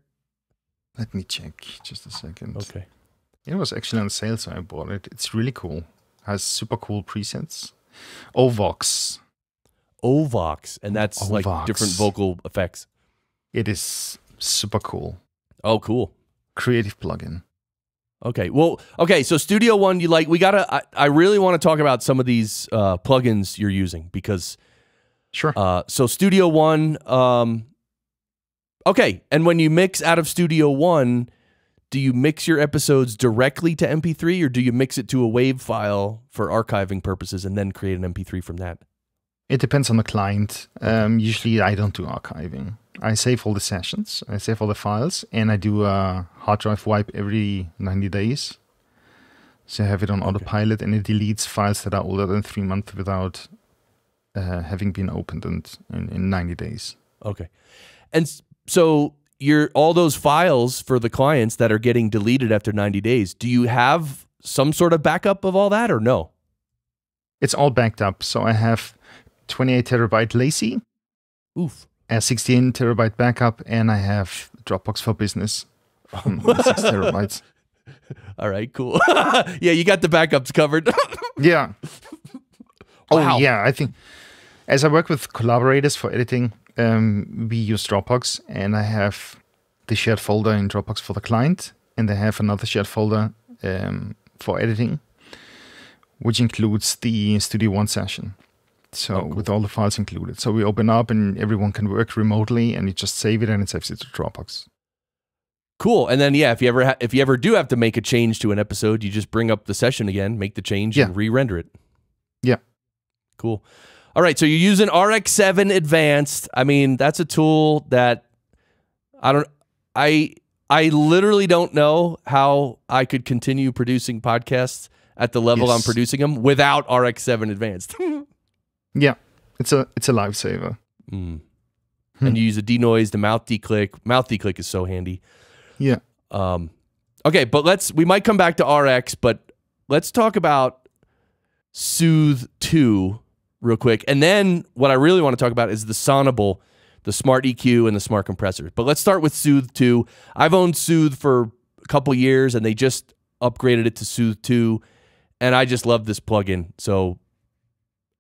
Let me check just a second. Okay. It was actually on sale, so I bought it. It's really cool. Has super cool presets. Ovox. Ovox, and that's like different vocal effects. It is super cool. Oh, cool. Creative plugin. Okay. Well, okay. So Studio One, you like? We gotta. I, I really want to talk about some of these uh, plugins you're using because. Sure. Uh, so Studio One. Um, okay, and when you mix out of Studio One, do you mix your episodes directly to MP3, or do you mix it to a WAV file for archiving purposes and then create an MP3 from that? It depends on the client. Um, usually, I don't do archiving. I save all the sessions, I save all the files, and I do a hard drive wipe every 90 days. So I have it on autopilot, and it deletes files that are older than three months without uh, having been opened in, in, in 90 days. Okay. And so you're all those files for the clients that are getting deleted after 90 days. Do you have some sort of backup of all that or no? It's all backed up. So I have 28 terabyte lazy, Oof. A 16 terabyte backup, and I have Dropbox for Business, um, six terabytes. All right, cool. yeah, you got the backups covered. Yeah. Wow. Oh yeah, I think as I work with collaborators for editing, um, we use Dropbox, and I have the shared folder in Dropbox for the client, and I have another shared folder um, for editing, which includes the Studio One session. So Oh, cool. with all the files included. So we open up, and everyone can work remotely, and you just save it, and it saves it to Dropbox. cool. And then yeah, if you ever if you ever do have to make a change to an episode, you just bring up the session again, make the change and re-render it. Yeah. Cool. All right, so you're using RX7 Advanced. I mean, that's a tool that I don't I I literally don't know how I could continue producing podcasts at the level I'm producing them without RX7 Advanced. Yeah, it's a it's a lifesaver. Mm. And you use a denoise, the mouth declick. Mouth declick is so handy. Yeah. Um, okay, but let's we might come back to RX, but let's talk about Soothe 2 real quick. And then what I really want to talk about is the Sonible, the smart EQ and the smart compressor. But let's start with Soothe 2. I've owned Soothe for a couple years and they just upgraded it to Soothe 2 and I just love this plugin. So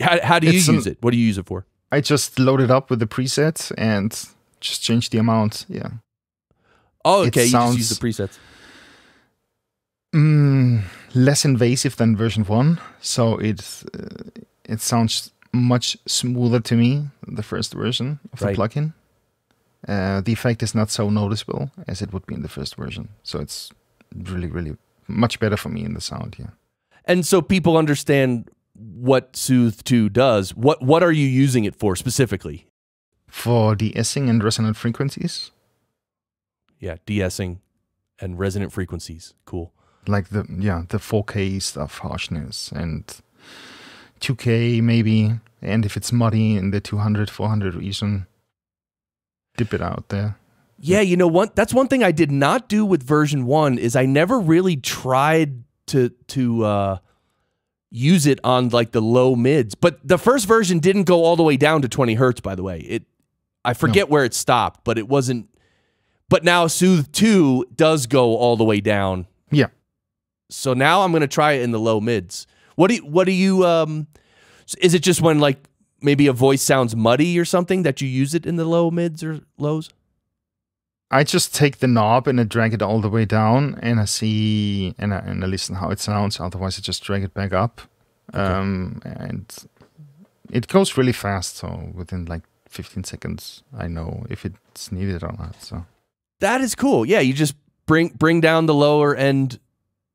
how, how do you It's an- use it? What do you use it for? I just load it up with the preset and just change the amount. Yeah. Oh, It okay. You just use sounds- the presets. Mm, less invasive than version one, so it uh, it sounds much smoother to me. The first version of Right. the plugin. Uh, the effect is not so noticeable as it would be in the first version, so it's really, really much better for me in the sound. Yeah. And so people understand what Soothe 2 does. What what are you using it for specifically? For de-essing and resonant frequencies, Yeah, de-essing and resonant frequencies. Cool. like the yeah the 4K stuff, harshness and 2K maybe, and if it's muddy in the 200, 400 region, dip it out there. Yeah, you know what? That's one thing I did not do with version 1 is I never really tried to to uh use it on like the low mids. But the first version didn't go all the way down to 20 hertz by the way. It I forget where it stopped, but it wasn't but now Soothe 2 does go all the way down Yeah. So now I'm going to try it in the low mids. What do you, what do you um is it just when like maybe a voice sounds muddy or something that you use it in the low mids or lows? I just take the knob and I drag it all the way down, and I see and I, and I listen how it sounds. Otherwise, I just drag it back up, um, and it goes really fast. So within like 15 seconds, I know if it's needed or not. So That is cool. Yeah, you just bring bring down the lower end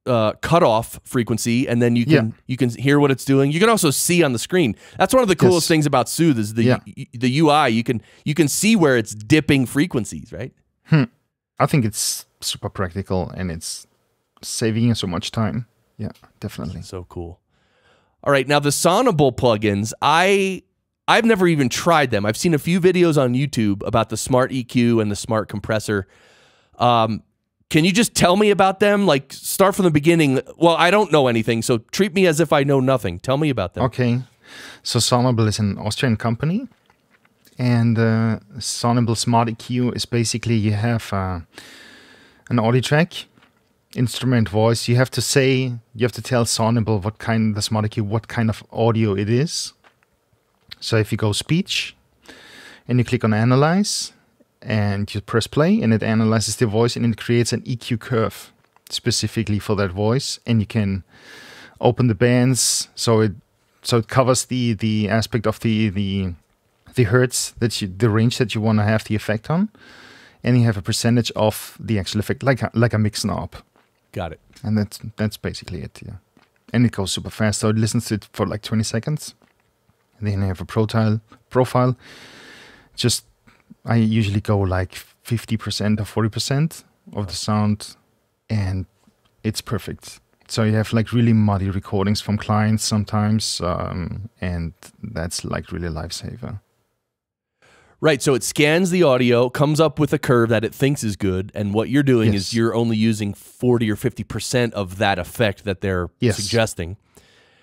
uh, cutoff frequency, and then you can you can hear what it's doing. You can also see on the screen. That's one of the coolest Yes. things about Soothe is the Yeah. the UI. You can you can see where it's dipping frequencies, right? I think it's super practical and it's saving you so much time. Yeah, definitely. So cool. All right, now the Sonible plugins, I I've never even tried them. I've seen a few videos on YouTube about the Smart EQ and the Smart Compressor. Um, can you just tell me about them? Like start from the beginning. Well, I don't know anything, so treat me as if I know nothing. Tell me about them. Okay. So Sonible is an Austrian company. And uh, Sonible Smart EQ is basically you have uh, an audio track, instrument voice. You have to say, you have to tell Sonible what kind, the Smart EQ, what kind of audio it is. So if you go speech and you click on analyze and you press play and it analyzes the voice and it creates an EQ curve specifically for that voice. And you can open the bands so it so it covers the the aspect of the the the hertz that you the range that you want to have the effect on and you have a percentage of the actual effect like a, like a mix knob. Got it. and that's that's basically it yeah. And it goes super fast so it listens to it for like 20 seconds. And then you have a profile profile. Just i usually go like 50% or 40% of the sound and it's perfect. So you have like really muddy recordings from clients sometimes um, and that's like really a lifesaver Right. So it scans the audio, comes up with a curve that it thinks is good, and what you're doing is you're only using 40 or 50% of that effect that they're Yes. suggesting.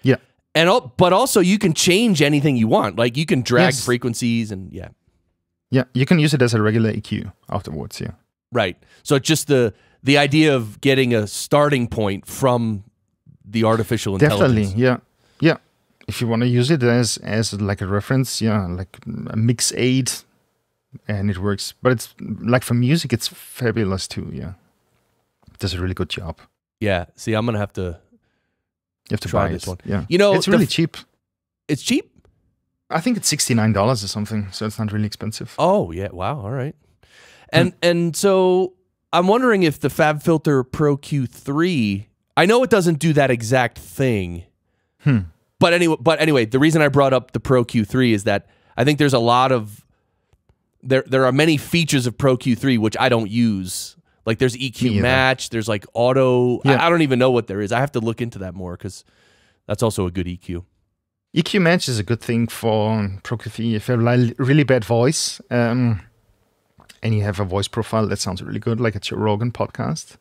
yeah And but also you can change anything you want. Like you can drag Yes. frequencies and yeah. yeah you can use it as a regular eq afterwards yeah Right. So just the the idea of getting a starting point from the artificial definitely intelligence. yeah yeah if you want to use it as as like a reference yeah like a mix aid and it works but it's like for music it's fabulous too yeah it does a really good job Yeah. See, I'm gonna have to. you have to Try buy this it one. yeah You know, it's really cheap It's cheap. i think it's $69 or something so it's not really expensive Oh yeah. Wow. All right. And and so I'm wondering if the FabFilter Pro Q3. I know it doesn't do that exact thing. Hmm. But anyway, but anyway, the reason I brought up the Pro Q3 is that I think there's a lot of there there are many features of Pro Q3 which I don't use. Like there's EQ match, there's like auto. I- Yeah. I, don't even know what there is. I have to look into that more because that's also a good EQ. EQ match is a good thing for Pro Q3 if you have a really bad voice um, and you have a voice profile that sounds really good, like a Joe Rogan podcast.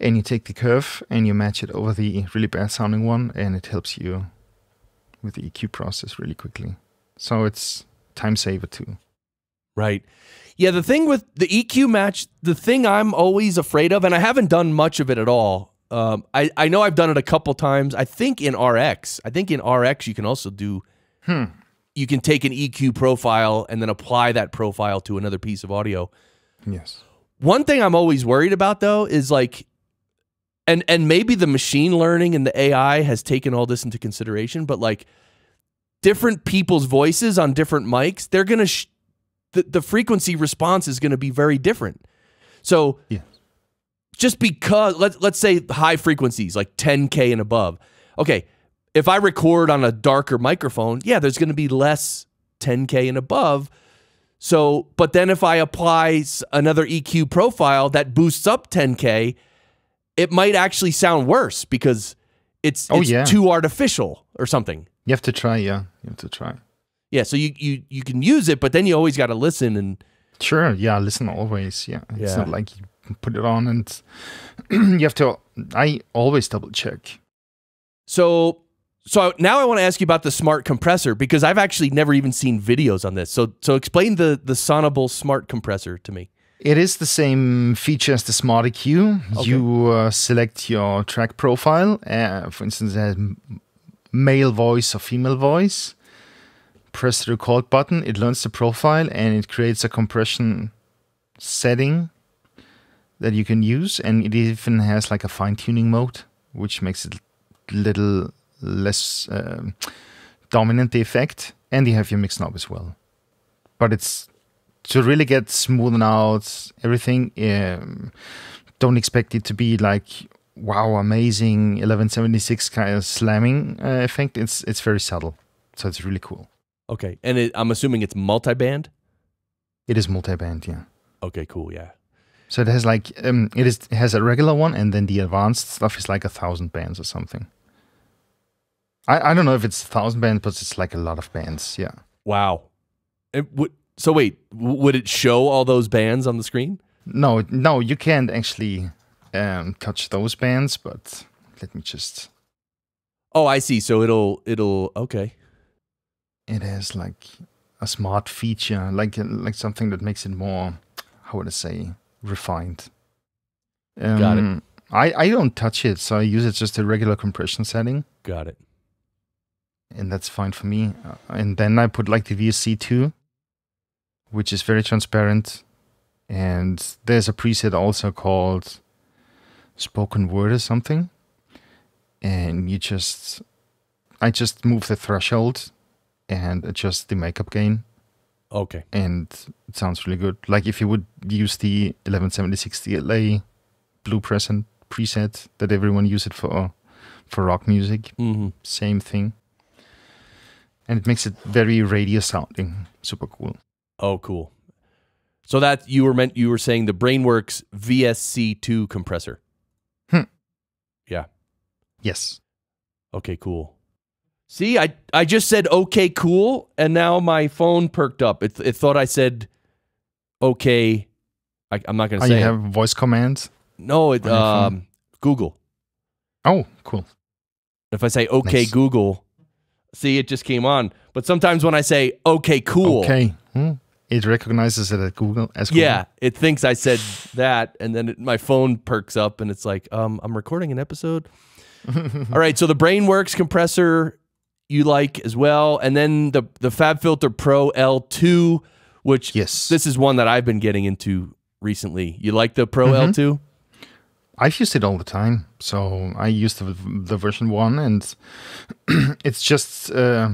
And you take the curve and you match it over the really bad sounding one, and it helps you with the EQ process really quickly. So it's time saver too. Right. Yeah, the thing with the EQ match, the thing I'm always afraid of, and I haven't done much of it at all. Um, I, I know I've done it a couple times. I think in RX, I think in RX you can also do, you can take an EQ profile and then apply that profile to another piece of audio. Yes. One thing I'm always worried about though is like, and and maybe the machine learning and the AI has taken all this into consideration, but like different people's voices on different mics, they're gonna sh- the the frequency response is gonna be very different. So Yes. just because let's let's say high frequencies like 10k and above. Okay, if I record on a darker microphone, yeah, there's going to be less 10k and above. So, but then if I apply another EQ profile that boosts up 10k, it might actually sound worse because it's, Oh, it's yeah. too artificial or something. You have to try, yeah. You have to try. Yeah, so you you you can use it, but then you always got to listen and Sure, yeah, listen always. Yeah. It's Yeah. not like you put it on and you have to. I always double check. So so now I want to ask you about the smart compressor because I've actually never even seen videos on this. So so explain the the Sonible smart compressor to me. It is the same feature as the Smart EQ. You uh, select your track profile. Uh, for instance, it has male voice or female voice. Press the record button. It learns the profile and it creates a compression setting that you can use. And it even has like a fine tuning mode, which makes it a little less um dominant the effect. And you have your mix knob as well. But it's to really get smoothen out everything. Um, don't expect it to be like wow, amazing 1176 kind of slamming uh, effect. It's it's very subtle, so it's really cool. Okay. And it, I'm assuming it's multi-band? It is multi-band, yeah. Okay, cool, yeah. So it has like um, it is it has a regular one, and then the advanced stuff is like a thousand bands or something. I I don't know if it's a thousand bands, but it's like a lot of bands. Yeah. Wow. It would so wait, would it show all those bands on the screen? No, no, you can't actually um, touch those bands, but let me just. Oh, I see. So it'll it'll okay. It has like a smart feature, like like something that makes it more, how would I say, refined. Um, Got it. I I don't touch it, so I use it just a regular compression setting, Got it. and that's fine for me. Uh, and then I put like the VSC two, which is very transparent, and there's a preset also called spoken word or something, and you just, I just move the threshold and adjust the makeup gain Okay. and it sounds really good. Like if you would use the 1176 DLA blue present preset that everyone use it for for rock music, Mhm. same thing. And it makes it very radio sounding, super cool. Oh, cool. So that you were meant you were saying the Brainworks VSC2 compressor. Hmm. Yeah. Yes. Okay, cool. See, I I just said okay, cool, and now my phone perked up. It it thought I said okay. I, I'm not gonna Oh, say you it. have voice commands. no. It on your phone? um Google. Oh, cool. If I say okay, Nice. Google, see, it just came on. But sometimes when I say okay, cool, Okay. Hmm. It recognizes it at Google as cool. yeah, it thinks I said that, and then it, my phone perks up, and it's like, um, I'm recording an episode. All right, so the BrainWorks compressor you like as well, and then the the FabFilter Pro L2, which Yes. this is one that I've been getting into recently. You like the Pro Mm-hmm. L2? I've used it all the time. So I used the, the version one, and it's just uh,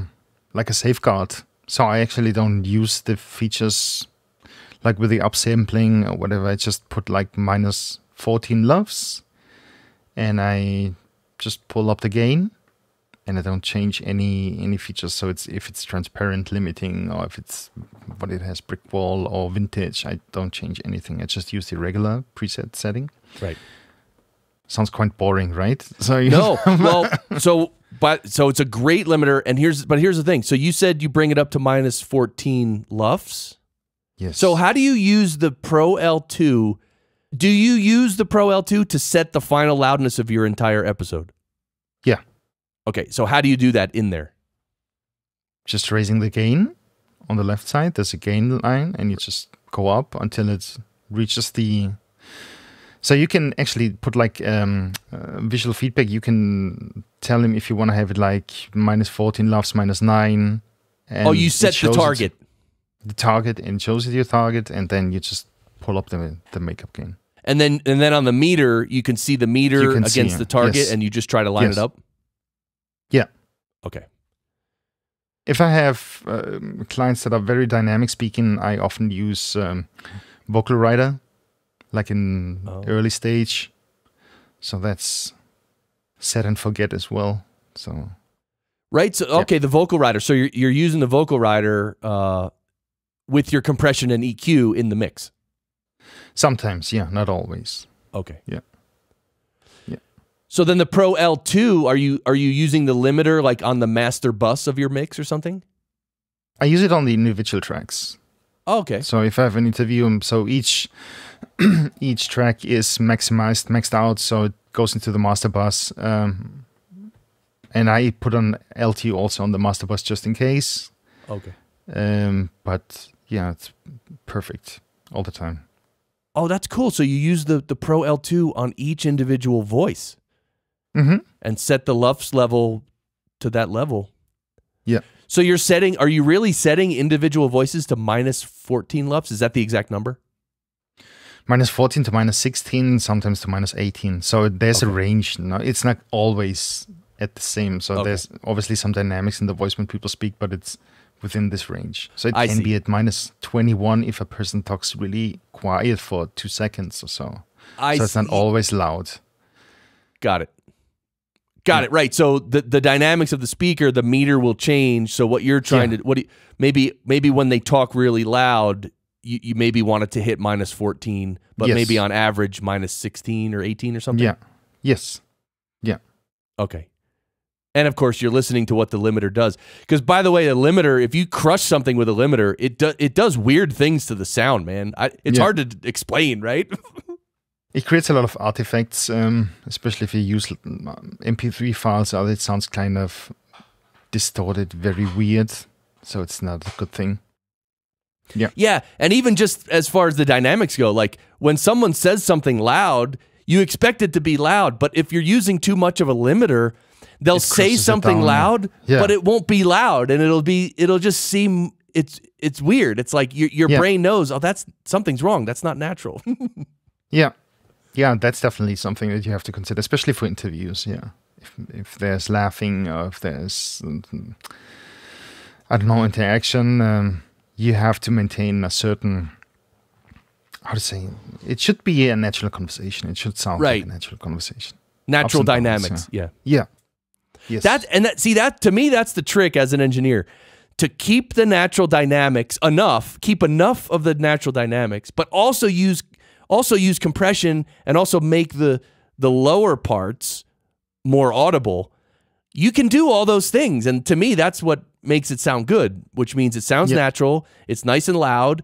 like a safeguard. So I actually don't use the features like with the upsampling or whatever. I just put like minus 14 LUFS, and I just pull up the gain, and I don't change any any features. So it's if it's transparent limiting or if it's what it has brick wall or vintage, I don't change anything. I just use the regular preset setting. Right. Sounds quite boring, right? So you No. well, so but so it's a great limiter, and here's but here's the thing. So you said you bring it up to minus fourteen lufs. yes. So how do you use the Pro L2? Do you use the Pro L2 to set the final loudness of your entire episode? Yeah. Okay, so how do you do that in there? just raising the gain on the left side. There's a gain line, and you just go up until it reaches the. So you can actually put like um, uh, visual feedback. You can tell him if you want to have it like minus 14 LUFS, minus nine. And oh, you set the it- target. the target, and shows it your target, and then you just pull up the the makeup gain. And then and then on the meter, you can see the meter against see, the target yes. and you just try to line Yes. it up. Yeah. Okay. If I have um, clients that are very dynamic speaking, I often use um, Vocal Rider, like in Oh. early stage. So that's set and forget as well. So Right. So okay, the vocal rider. So you're you're using the vocal rider uh, with your compression and EQ in the mix. sometimes, yeah, not always. Okay. Yeah. Yeah. So then the Pro L2, are you are you using the limiter like on the master bus of your mix or something? I use it on the individual tracks. Oh, okay. So if I have an interview, um, so each each track is maximized, maxed out, so it goes into the master bus. Um, and I put on L2 also on the master bus just in case. Okay. Um, but yeah, it's perfect all the time. Oh, that's cool. So you use the the Pro L2 on each individual voice Mm-hmm. and set the LUFS level to that level. Yeah. So you're setting are you really setting individual voices to minus 14 LUFS? Is that the exact number? Minus 14 to minus 16, sometimes to minus 18. So there's a range. No, it's not always at the same. So Okay. there's obviously some dynamics in the voice when people speak, but it's within this range. So it I can see. be at minus 21 if a person talks really quiet for two seconds or so. I so it's not always loud. Got it. Got it. Right. So the the dynamics of the speaker, the meter will change. So what you're trying Yeah. to what do you, maybe maybe when they talk really loud, you, you maybe wanted to hit minus 14, but Yes. maybe on average minus 16 or 18 or something. Yeah. Yes. Yeah. Okay. And of course, you're listening to what the limiter does. Because by the way, a limiter, if you crush something with a limiter, it does it does weird things to the sound, man. I, it's Yeah. hard to explain, right? It creates a lot of artifacts, um, especially if you use um, MP3 files. uh, It sounds kind of distorted, very weird. So it's not a good thing. Yeah, Yeah. and even just as far as the dynamics go, like when someone says something loud, you expect it to be loud, but if you're using too much of a limiter, they'll say something loud, Yeah. but it won't be loud, and it'll be it'll just seem it's it's weird. It's like your your Yeah. brain knows, oh, that's something's wrong. That's not natural. Yeah, yeah, that's definitely something that you have to consider, especially for interviews. Yeah, if if there's laughing or if there's mm, I don't know interaction, um, you have to maintain a certain how to say it should be a natural conversation. It should sound Right. like a natural conversation. natural dynamics. yeah. Yeah. Yes. That and that see that to me that's the trick as an engineer to keep the natural dynamics enough, keep enough of the natural dynamics, but also use also use compression and also make the the lower parts more audible. You can do all those things and to me that's what makes it sound good, which means it sounds Yeah. natural, it's nice and loud.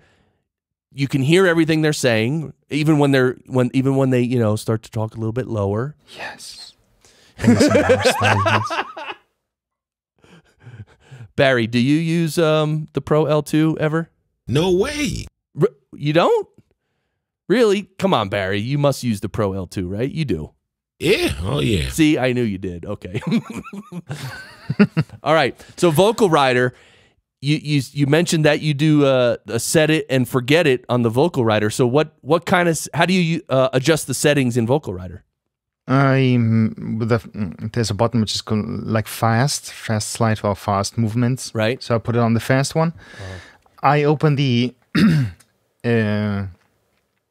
You can hear everything they're saying even when they're when even when they, you know, start to talk a little bit lower. yes. Yes. Barry, do you use um, the Pro L2 ever? No way. R- you don't? Really? Come on, Barry. You must use the Pro L2, right? You do. Yeah. Oh yeah. See, I knew you did. Okay. All right. So vocal rider, you you you mentioned that you do uh, a set it and forget it on the vocal rider. So what what kind of how do you uh, adjust the settings in vocal rider? I the, mm, there's a button which is called like fast, fast slide or fast movements. Right. So I put it on the fast one. I open the uh,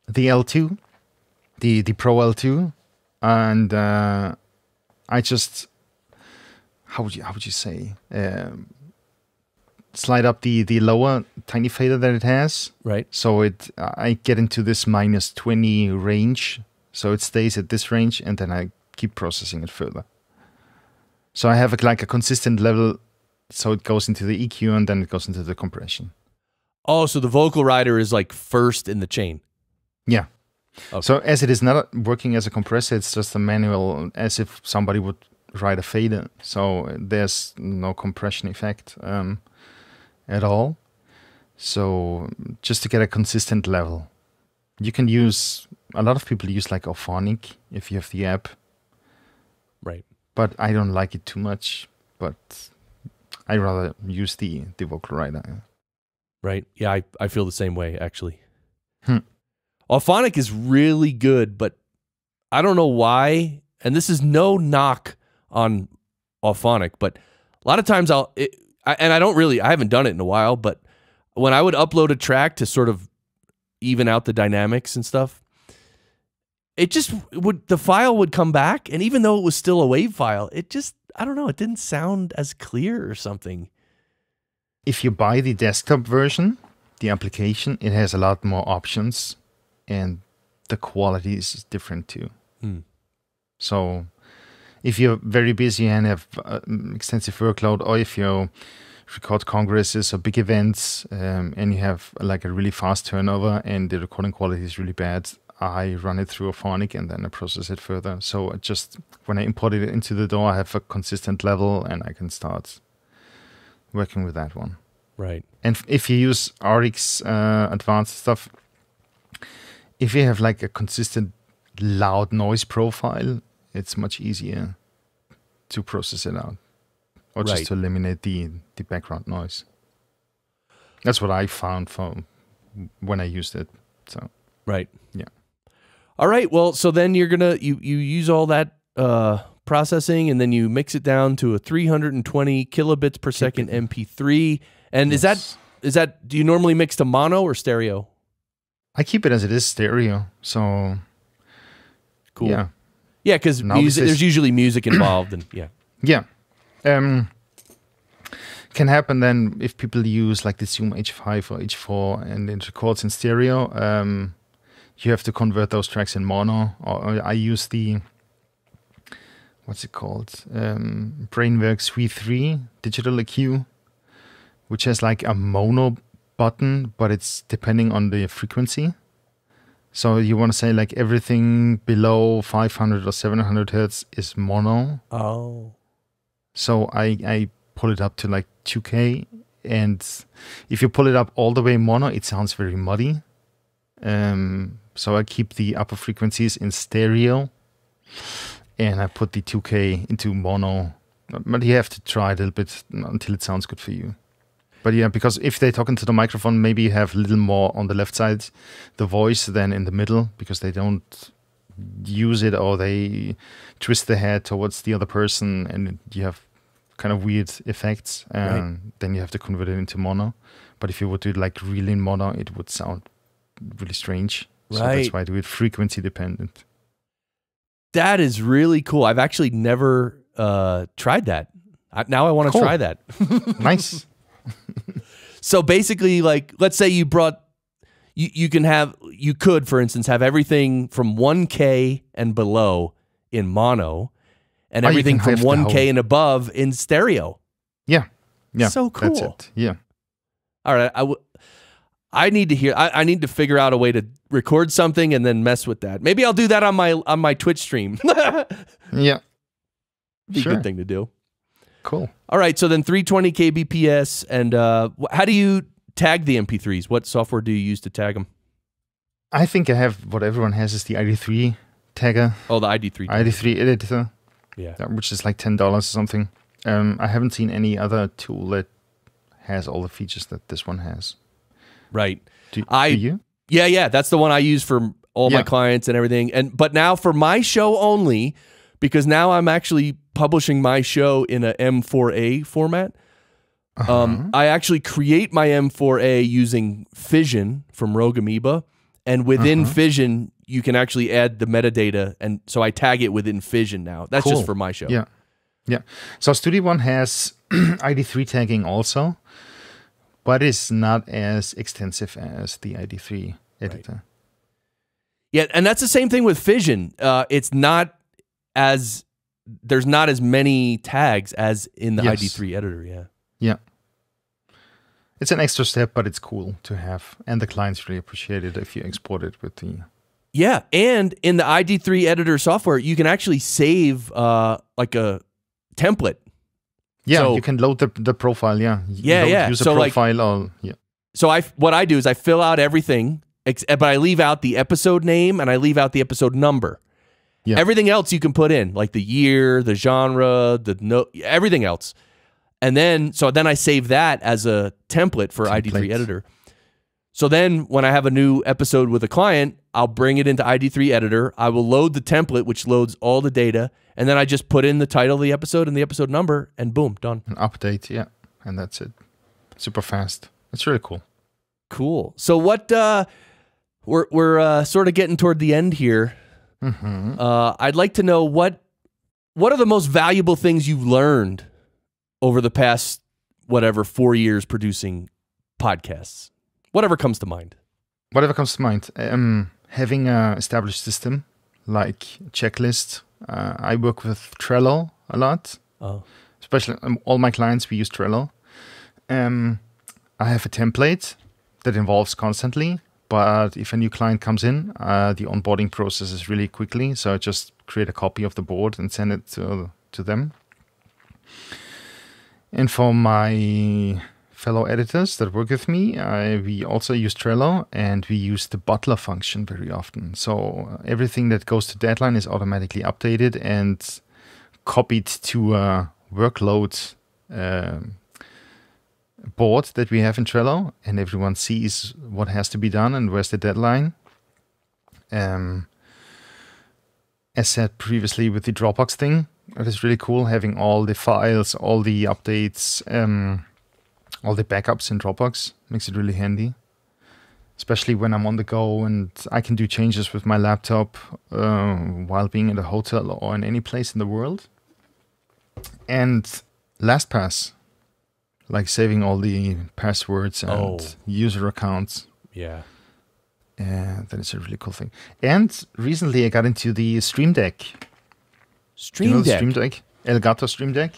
the L2, the the Pro L2, and uh, I just how would you how would you say um, slide up the the lower tiny fader that it has, Right. so it I get into this minus twenty range, so it stays at this range, and then I keep processing it further. So I have a, like a consistent level, so it goes into the EQ and then it goes into the compression. Oh, so the vocal rider is like first in the chain. Yeah. Okay. So as it is not working as a compressor, it's just a manual, as if somebody would write a fader. So there's no compression effect um, at all. So just to get a consistent level, you can use. A lot of people use like Auphonic if you have the app, Right. but I don't like it too much. But I rather use the the vocal rider. Right. Yeah, I, I feel the same way actually. Hmm. Auphonic is really good, but I don't know why. And this is no knock on Auphonic, but a lot of times I'll, it, I, and I don't really, I haven't done it in a while, but when I would upload a track to sort of even out the dynamics and stuff, it just would, the file would come back. And even though it was still a WAV file, it just, I don't know, it didn't sound as clear or something. if you buy the desktop version, the application, it has a lot more options and the quality is different too. Hmm. So if you're very busy and have uh, extensive workload, or if you record congresses or big events um, and you have like a really fast turnover and the recording quality is really bad, I run it through Auphonic and then I process it further. So I just when I import it into the DAW, I have a consistent level and I can start working with that one. Right. And if you use RX uh, advanced stuff, if you have like a consistent loud noise profile, it's much easier to process it out or Right. just to eliminate the, the background noise. That's what I found from when I used it. So Right. Yeah. All right. Well, so then you're gonna you you use all that uh, processing and then you mix it down to a 320 kilobits per second MP3. And is that Yes. is that do you normally mix to mono or stereo? I keep it as it is stereo. So Cool. yeah. Yeah, because music, there's usually music involved, and yeah. Yeah. Um, can happen then if people use like the Zoom H5 or H4 and it records in stereo. Um, you have to convert those tracks in mono. Or, or I use the what's it called? Um, Brainworks V3 digital EQ, which has like a mono button, but it's depending on the frequency. So you want to say like everything below 500 or 700 hertz is mono. Oh. So I I pull it up to like 2K, and if you pull it up all the way mono, it sounds very muddy. Um, so I keep the upper frequencies in stereo, and I put the 2K into mono. But you have to try it a little bit until it sounds good for you. But yeah, because if they're talking to the microphone, maybe you have a little more on the left side, the voice than in the middle, because they don't use it or they twist the head towards the other person and you have kind of weird effects and Right. then you have to convert it into mono but if you would do it like really in mono it would sound really strange Right. so that's why i do it frequency dependent That is really cool. I've actually never uh, tried that. I, now I want to Cool. try that. nice So basically, like, let's say you brought, you, you can have, you could, for instance, have everything from 1K and below in mono and Or everything from 1K whole- and above in stereo. yeah yeah So cool. yeah All right. I, w- I need to hear, I, I need to figure out a way to record something and then mess with that. Maybe I'll do that on my, on my Twitch stream. yeah Be a good thing to do. Cool All right, so then 320 kbps, and uh, how do you tag the MP3s? What software do you use to tag them? i think i have what everyone has is the id3 tagger Oh, the ID3. id3 editor yeah. which is like ten dollars or something. Um, I haven't seen any other tool that has all the features that this one has. Right. Do, I- do you? Yeah, yeah, that's the one I use for all my clients and everything. And but now for my show only, because now I'm actually publishing my show in a M4A format. Uh-huh. Um, I actually create my M4A using Fission from Rogue Amoeba, and within Uh-huh. Fission, you can actually add the metadata, and so I tag it within Fission now. That's Cool. just for my show. Yeah. Yeah. So Studio One has ID3 tagging also, but it's not as extensive as the ID3 editor. Yeah, and that's the same thing with Fission. Uh, it's not as there's not as many tags as in the Yes. ID3 editor. Yeah. Yeah. It's an extra step, but it's cool to have. And the clients really appreciate it if you export it with the. Yeah, and in the ID3 editor software, you can actually save uh, like a template. Yeah, So- you can load the, the profile. Yeah. You Yeah, load yeah. User So, like- profile or. Yeah. So I what I do is I fill out everything, but I leave out the episode name and I leave out the episode number. Yeah. Everything else you can put in, like the year, the genre, the no, everything else. And then so then I save that as a template for ID3 editor. So then when I have a new episode with a client, I'll bring it into ID3 editor. I will load the template which loads all the data, and then I just put in the title of the episode and the episode number and boom, done. An update. Yeah. And that's it. Super fast. It's really cool. Cool. So what uh we're we're uh, sort of getting toward the end here. Hmm Uh I'd like to know what what are the most valuable things you've learned over the past whatever 4 years producing podcasts. Whatever comes to mind. Whatever comes to mind. Um, having a established system like checklist. Uh, I work with Trello a lot. Oh. especially um, all my clients we use Trello. Um, I have a template that involves constantly, but if a new client comes in, uh, the onboarding process is really quickly. So I just create a copy of the board and send it to to them. And for my fellow editors that work with me, I, we also use Trello and we use the butler function very often. So uh, everything that goes to deadline is automatically updated and copied to a workload um, board that we have in Trello, and everyone sees what has to be done and where's the deadline. Um, as said previously with the Dropbox thing, it is really cool having all the files, all the updates, um, all the backups in Dropbox. Makes it really handy, especially when I'm on the go and I can do changes with my laptop uh, while being in a hotel or in any place in the world. And LastPass, like saving all the passwords and Oh. user accounts. Yeah. Yeah, that is a really cool thing. And recently I got into the Stream Deck. Stream you know Deck. Stream Deck? Elgato Stream Deck?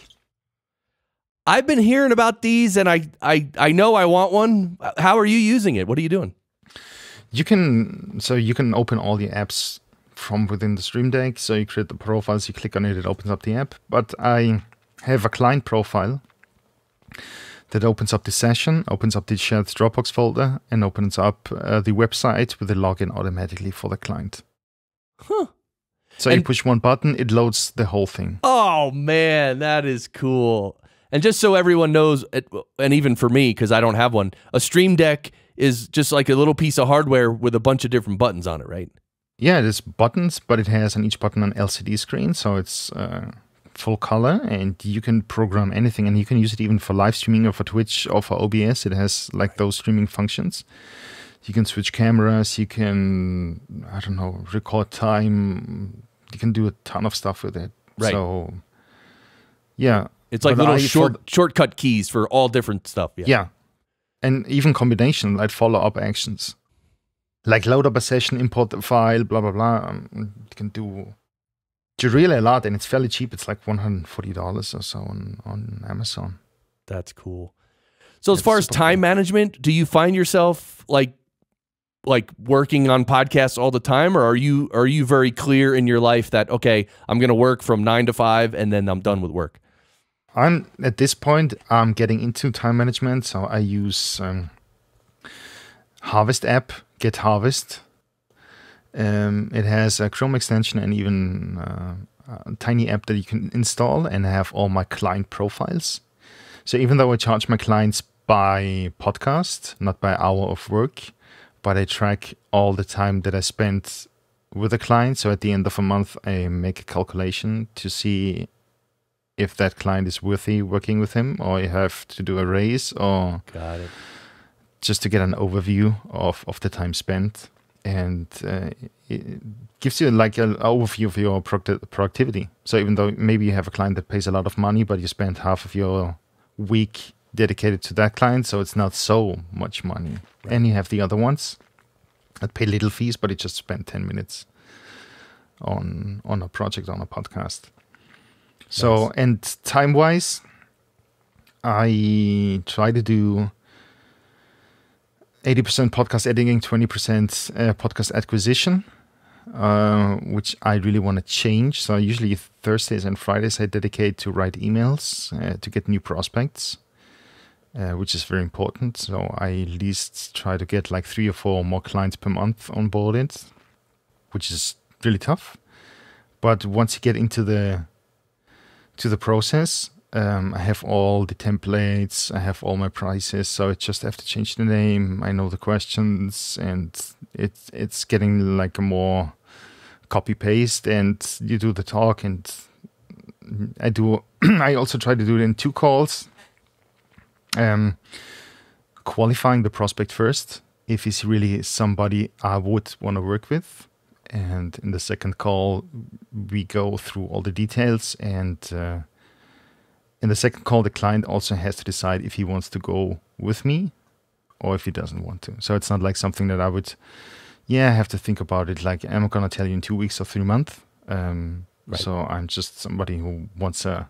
I've been hearing about these and I I I know I want one. How are you using it? What are you doing? You can so you can open all the apps from within the Stream Deck. So you create the profiles, you click on it, it opens up the app. But I have a client profile that opens up the session, opens up the shared Dropbox folder, and opens up uh, the website with the login automatically for the client. Huh. So you push one button, it loads the whole thing. Oh man, that is cool. And just so everyone knows, it, and even for me, because I don't have one, a Stream Deck is just like a little piece of hardware with a bunch of different buttons on it, right? Yeah, there's buttons, but it has on each button an LCD screen, so it's uh, full color, and you can program anything, and you can use it even for live streaming or for Twitch or for OBS. It has like those streaming functions. You can switch cameras. You can, I don't know, record time. You can do a ton of stuff with it. Right. So, yeah, It's like But little I- for short shortcut keys for all different stuff. Yeah. yeah, and even combination like follow up actions, like load up a session, import the file, blah blah blah. Um, you can do really a lot, and it's fairly cheap. It's like one hundred forty dollars or so on on Amazon. That's cool. So as It's far as time cool. management, do you find yourself like like working on podcasts all the time or are you are you very clear in your life that okay, I'm going to work from 9 to 5 and then I'm done with work? I'm at this point. I'm getting into time management, so I use um, Harvest app, Get Harvest. Um, it has a Chrome extension and even uh, a tiny app that you can install and have all my client profiles. So even though I charge my clients by podcast, not by hour of work, but I track all the time that I spent with a client. So at the end of a month, I make a calculation to see if that client is worthy working with him or you have to do a raise or Got it. just to get an overview of, of the time spent. And uh, it gives you like an overview of your producti- productivity. So even though maybe you have a client that pays a lot of money, but you spend half of your week dedicated to that client, so it's not so much money. And you have the other ones that pay little fees, but you just spend ten minutes on on a project on a podcast. So Nice. and time wise, I try to do 80% podcast editing, 20% uh, podcast acquisition, uh, which I really want to change. So usually Thursdays and Fridays I dedicate to write emails uh, to get new prospects, uh, which is very important. So I at least try to get like three or four more clients per month onboarded, which is really tough. But once you get into the to the process, um, I have all the templates, I have all my prices, so I just have to change the name. I know the questions, and it's it's getting like a more copy paste, and you do the talk, and I do. I also try to do it in two calls. Um, qualifying the prospect first, if he's really somebody I would want to work with, and in the second call, we go through all the details and. Uh, in the second call, the client also has to decide if he wants to go with me or if he doesn't want to. So it's not like something that I would, yeah, I have to think about it. Like, am I going to tell you in two weeks or three months? Um, Right. So I'm just somebody who wants a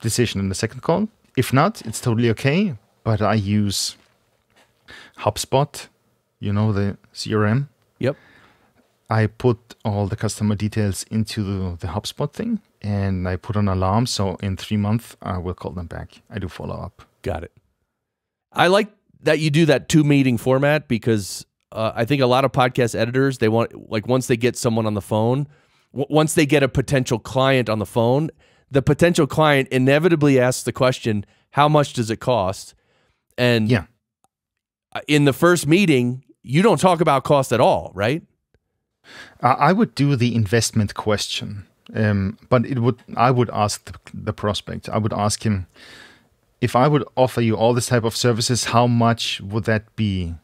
decision in the second call. If not, it's totally okay. But I use HubSpot, you know, the CRM. Yep. I put all the customer details into the, the HubSpot thing and I put an alarm. So in three months, I will call them back. I do follow up. Got it. I like that you do that two meeting format because uh, I think a lot of podcast editors they want like once they get someone on the phone, w- once they get a potential client on the phone, the potential client inevitably asks the question, "How much does it cost?" And Yeah. in the first meeting, you don't talk about cost at all, right? Uh, I would do the investment question, um, but it would I would ask the, the prospect. I would ask him if I would offer you all this type of services. How much would that be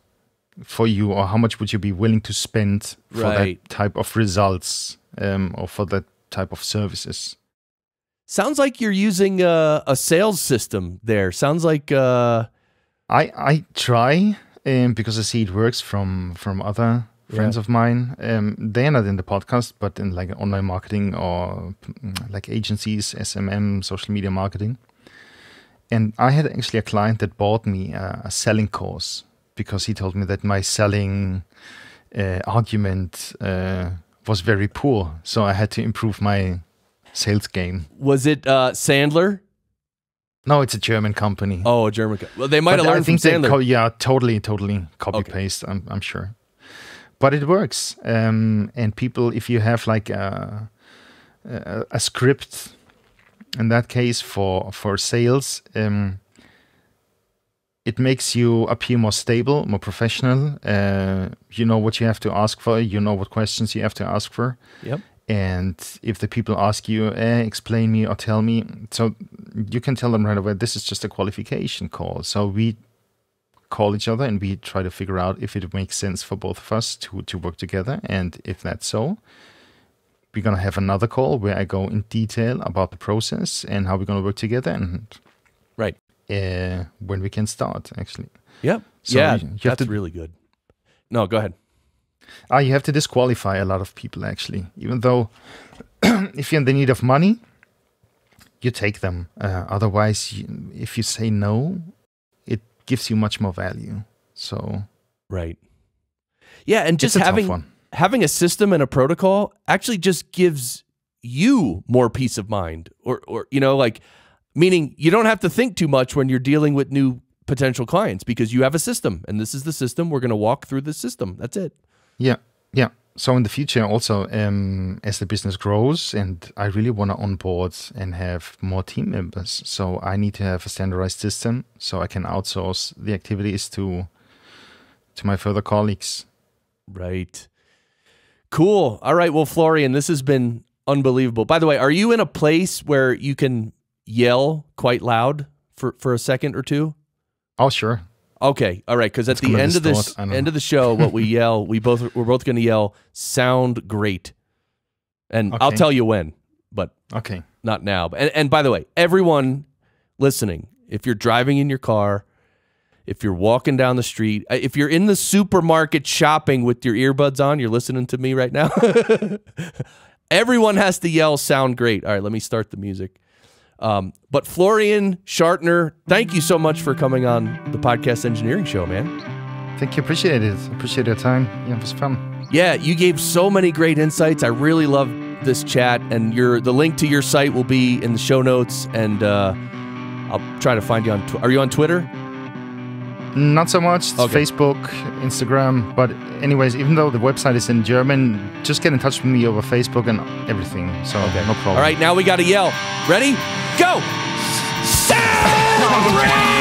for you, or how much would you be willing to spend for Right. that type of results um, or for that type of services? Sounds like you're using a, a sales system there. Sounds like uh, I I try um, because I see it works from from other friends Yeah. of mine. Um, they're not in the podcast, but in like online marketing or mm, like agencies, SMM, social media marketing. And I had actually a client that bought me a, a selling course because he told me that my selling uh, argument uh, was very poor, so I had to improve my sales game. was it uh, Sandler? No, it's a German company. Oh, a German. co- Well, they might But have learned I think from Sandler. yeah, totally, totally copy Okay. paste. I'm, I'm sure, but it works. Um, and people, if you have like a, a, a script, in that case for for sales, um, it makes you appear more stable, more professional. Uh, you know what you have to ask for. You know what questions you have to ask for. Yep. And if the people ask you, eh, explain me or tell me, so you can tell them right away, this is just a qualification call. So we call each other and we try to figure out if it makes sense for both of us to, to work together. And if that's so, we're going to have another call where I go in detail about the process and how we're going to work together and Right. uh, when we can start, actually. Yep. So yeah, you- you have that's to- really good. No, go ahead. Ah, you have to disqualify a lot of people actually. Even though if you're in the need of money, you take them. Uh, otherwise, you, if you say no, gives you much more value. So Right. Yeah, and just having one. having a system and a protocol actually just gives you more peace of mind or or you know like meaning you don't have to think too much when you're dealing with new potential clients because you have a system and this is the system we're going to walk through the system that's it yeah. So in the future, also um, as the business grows, and I really want to onboard and have more team members, so I need to have a standardized system so I can outsource the activities to to my further colleagues. right. Cool. All right. Well florian this has been unbelievable. By the way are you in a place where you can yell quite loud for for a second or two? Oh, sure. Okay, all right. Because at the end of this distort, I don't end know. of the show, what we yell, we both we're both going to yell, "Sound great," and I'll tell you when, but Okay. not now. And, and by the way, everyone listening, if you're driving in your car, if you're walking down the street, uh, if you're in the supermarket shopping with your earbuds on, you're listening to me right now. everyone has to yell "Sound great." All right, let me start the music. Um, but Florian Schartner, thank you so much for coming on the podcast engineering show, man. Thank you. Appreciate it. Appreciate your time. Yeah, it was fun. Yeah, you gave so many great insights. I really love this chat, and your the link to your site will be in the show notes. And uh, I'll try to find you on. Tw- Are you on Twitter? Not so much. It's Okay. Facebook, Instagram. But anyways, even though the website is in German, just get in touch with me over Facebook and everything. So okay. no problem. All right, now we got to yell. Ready? Go! Sound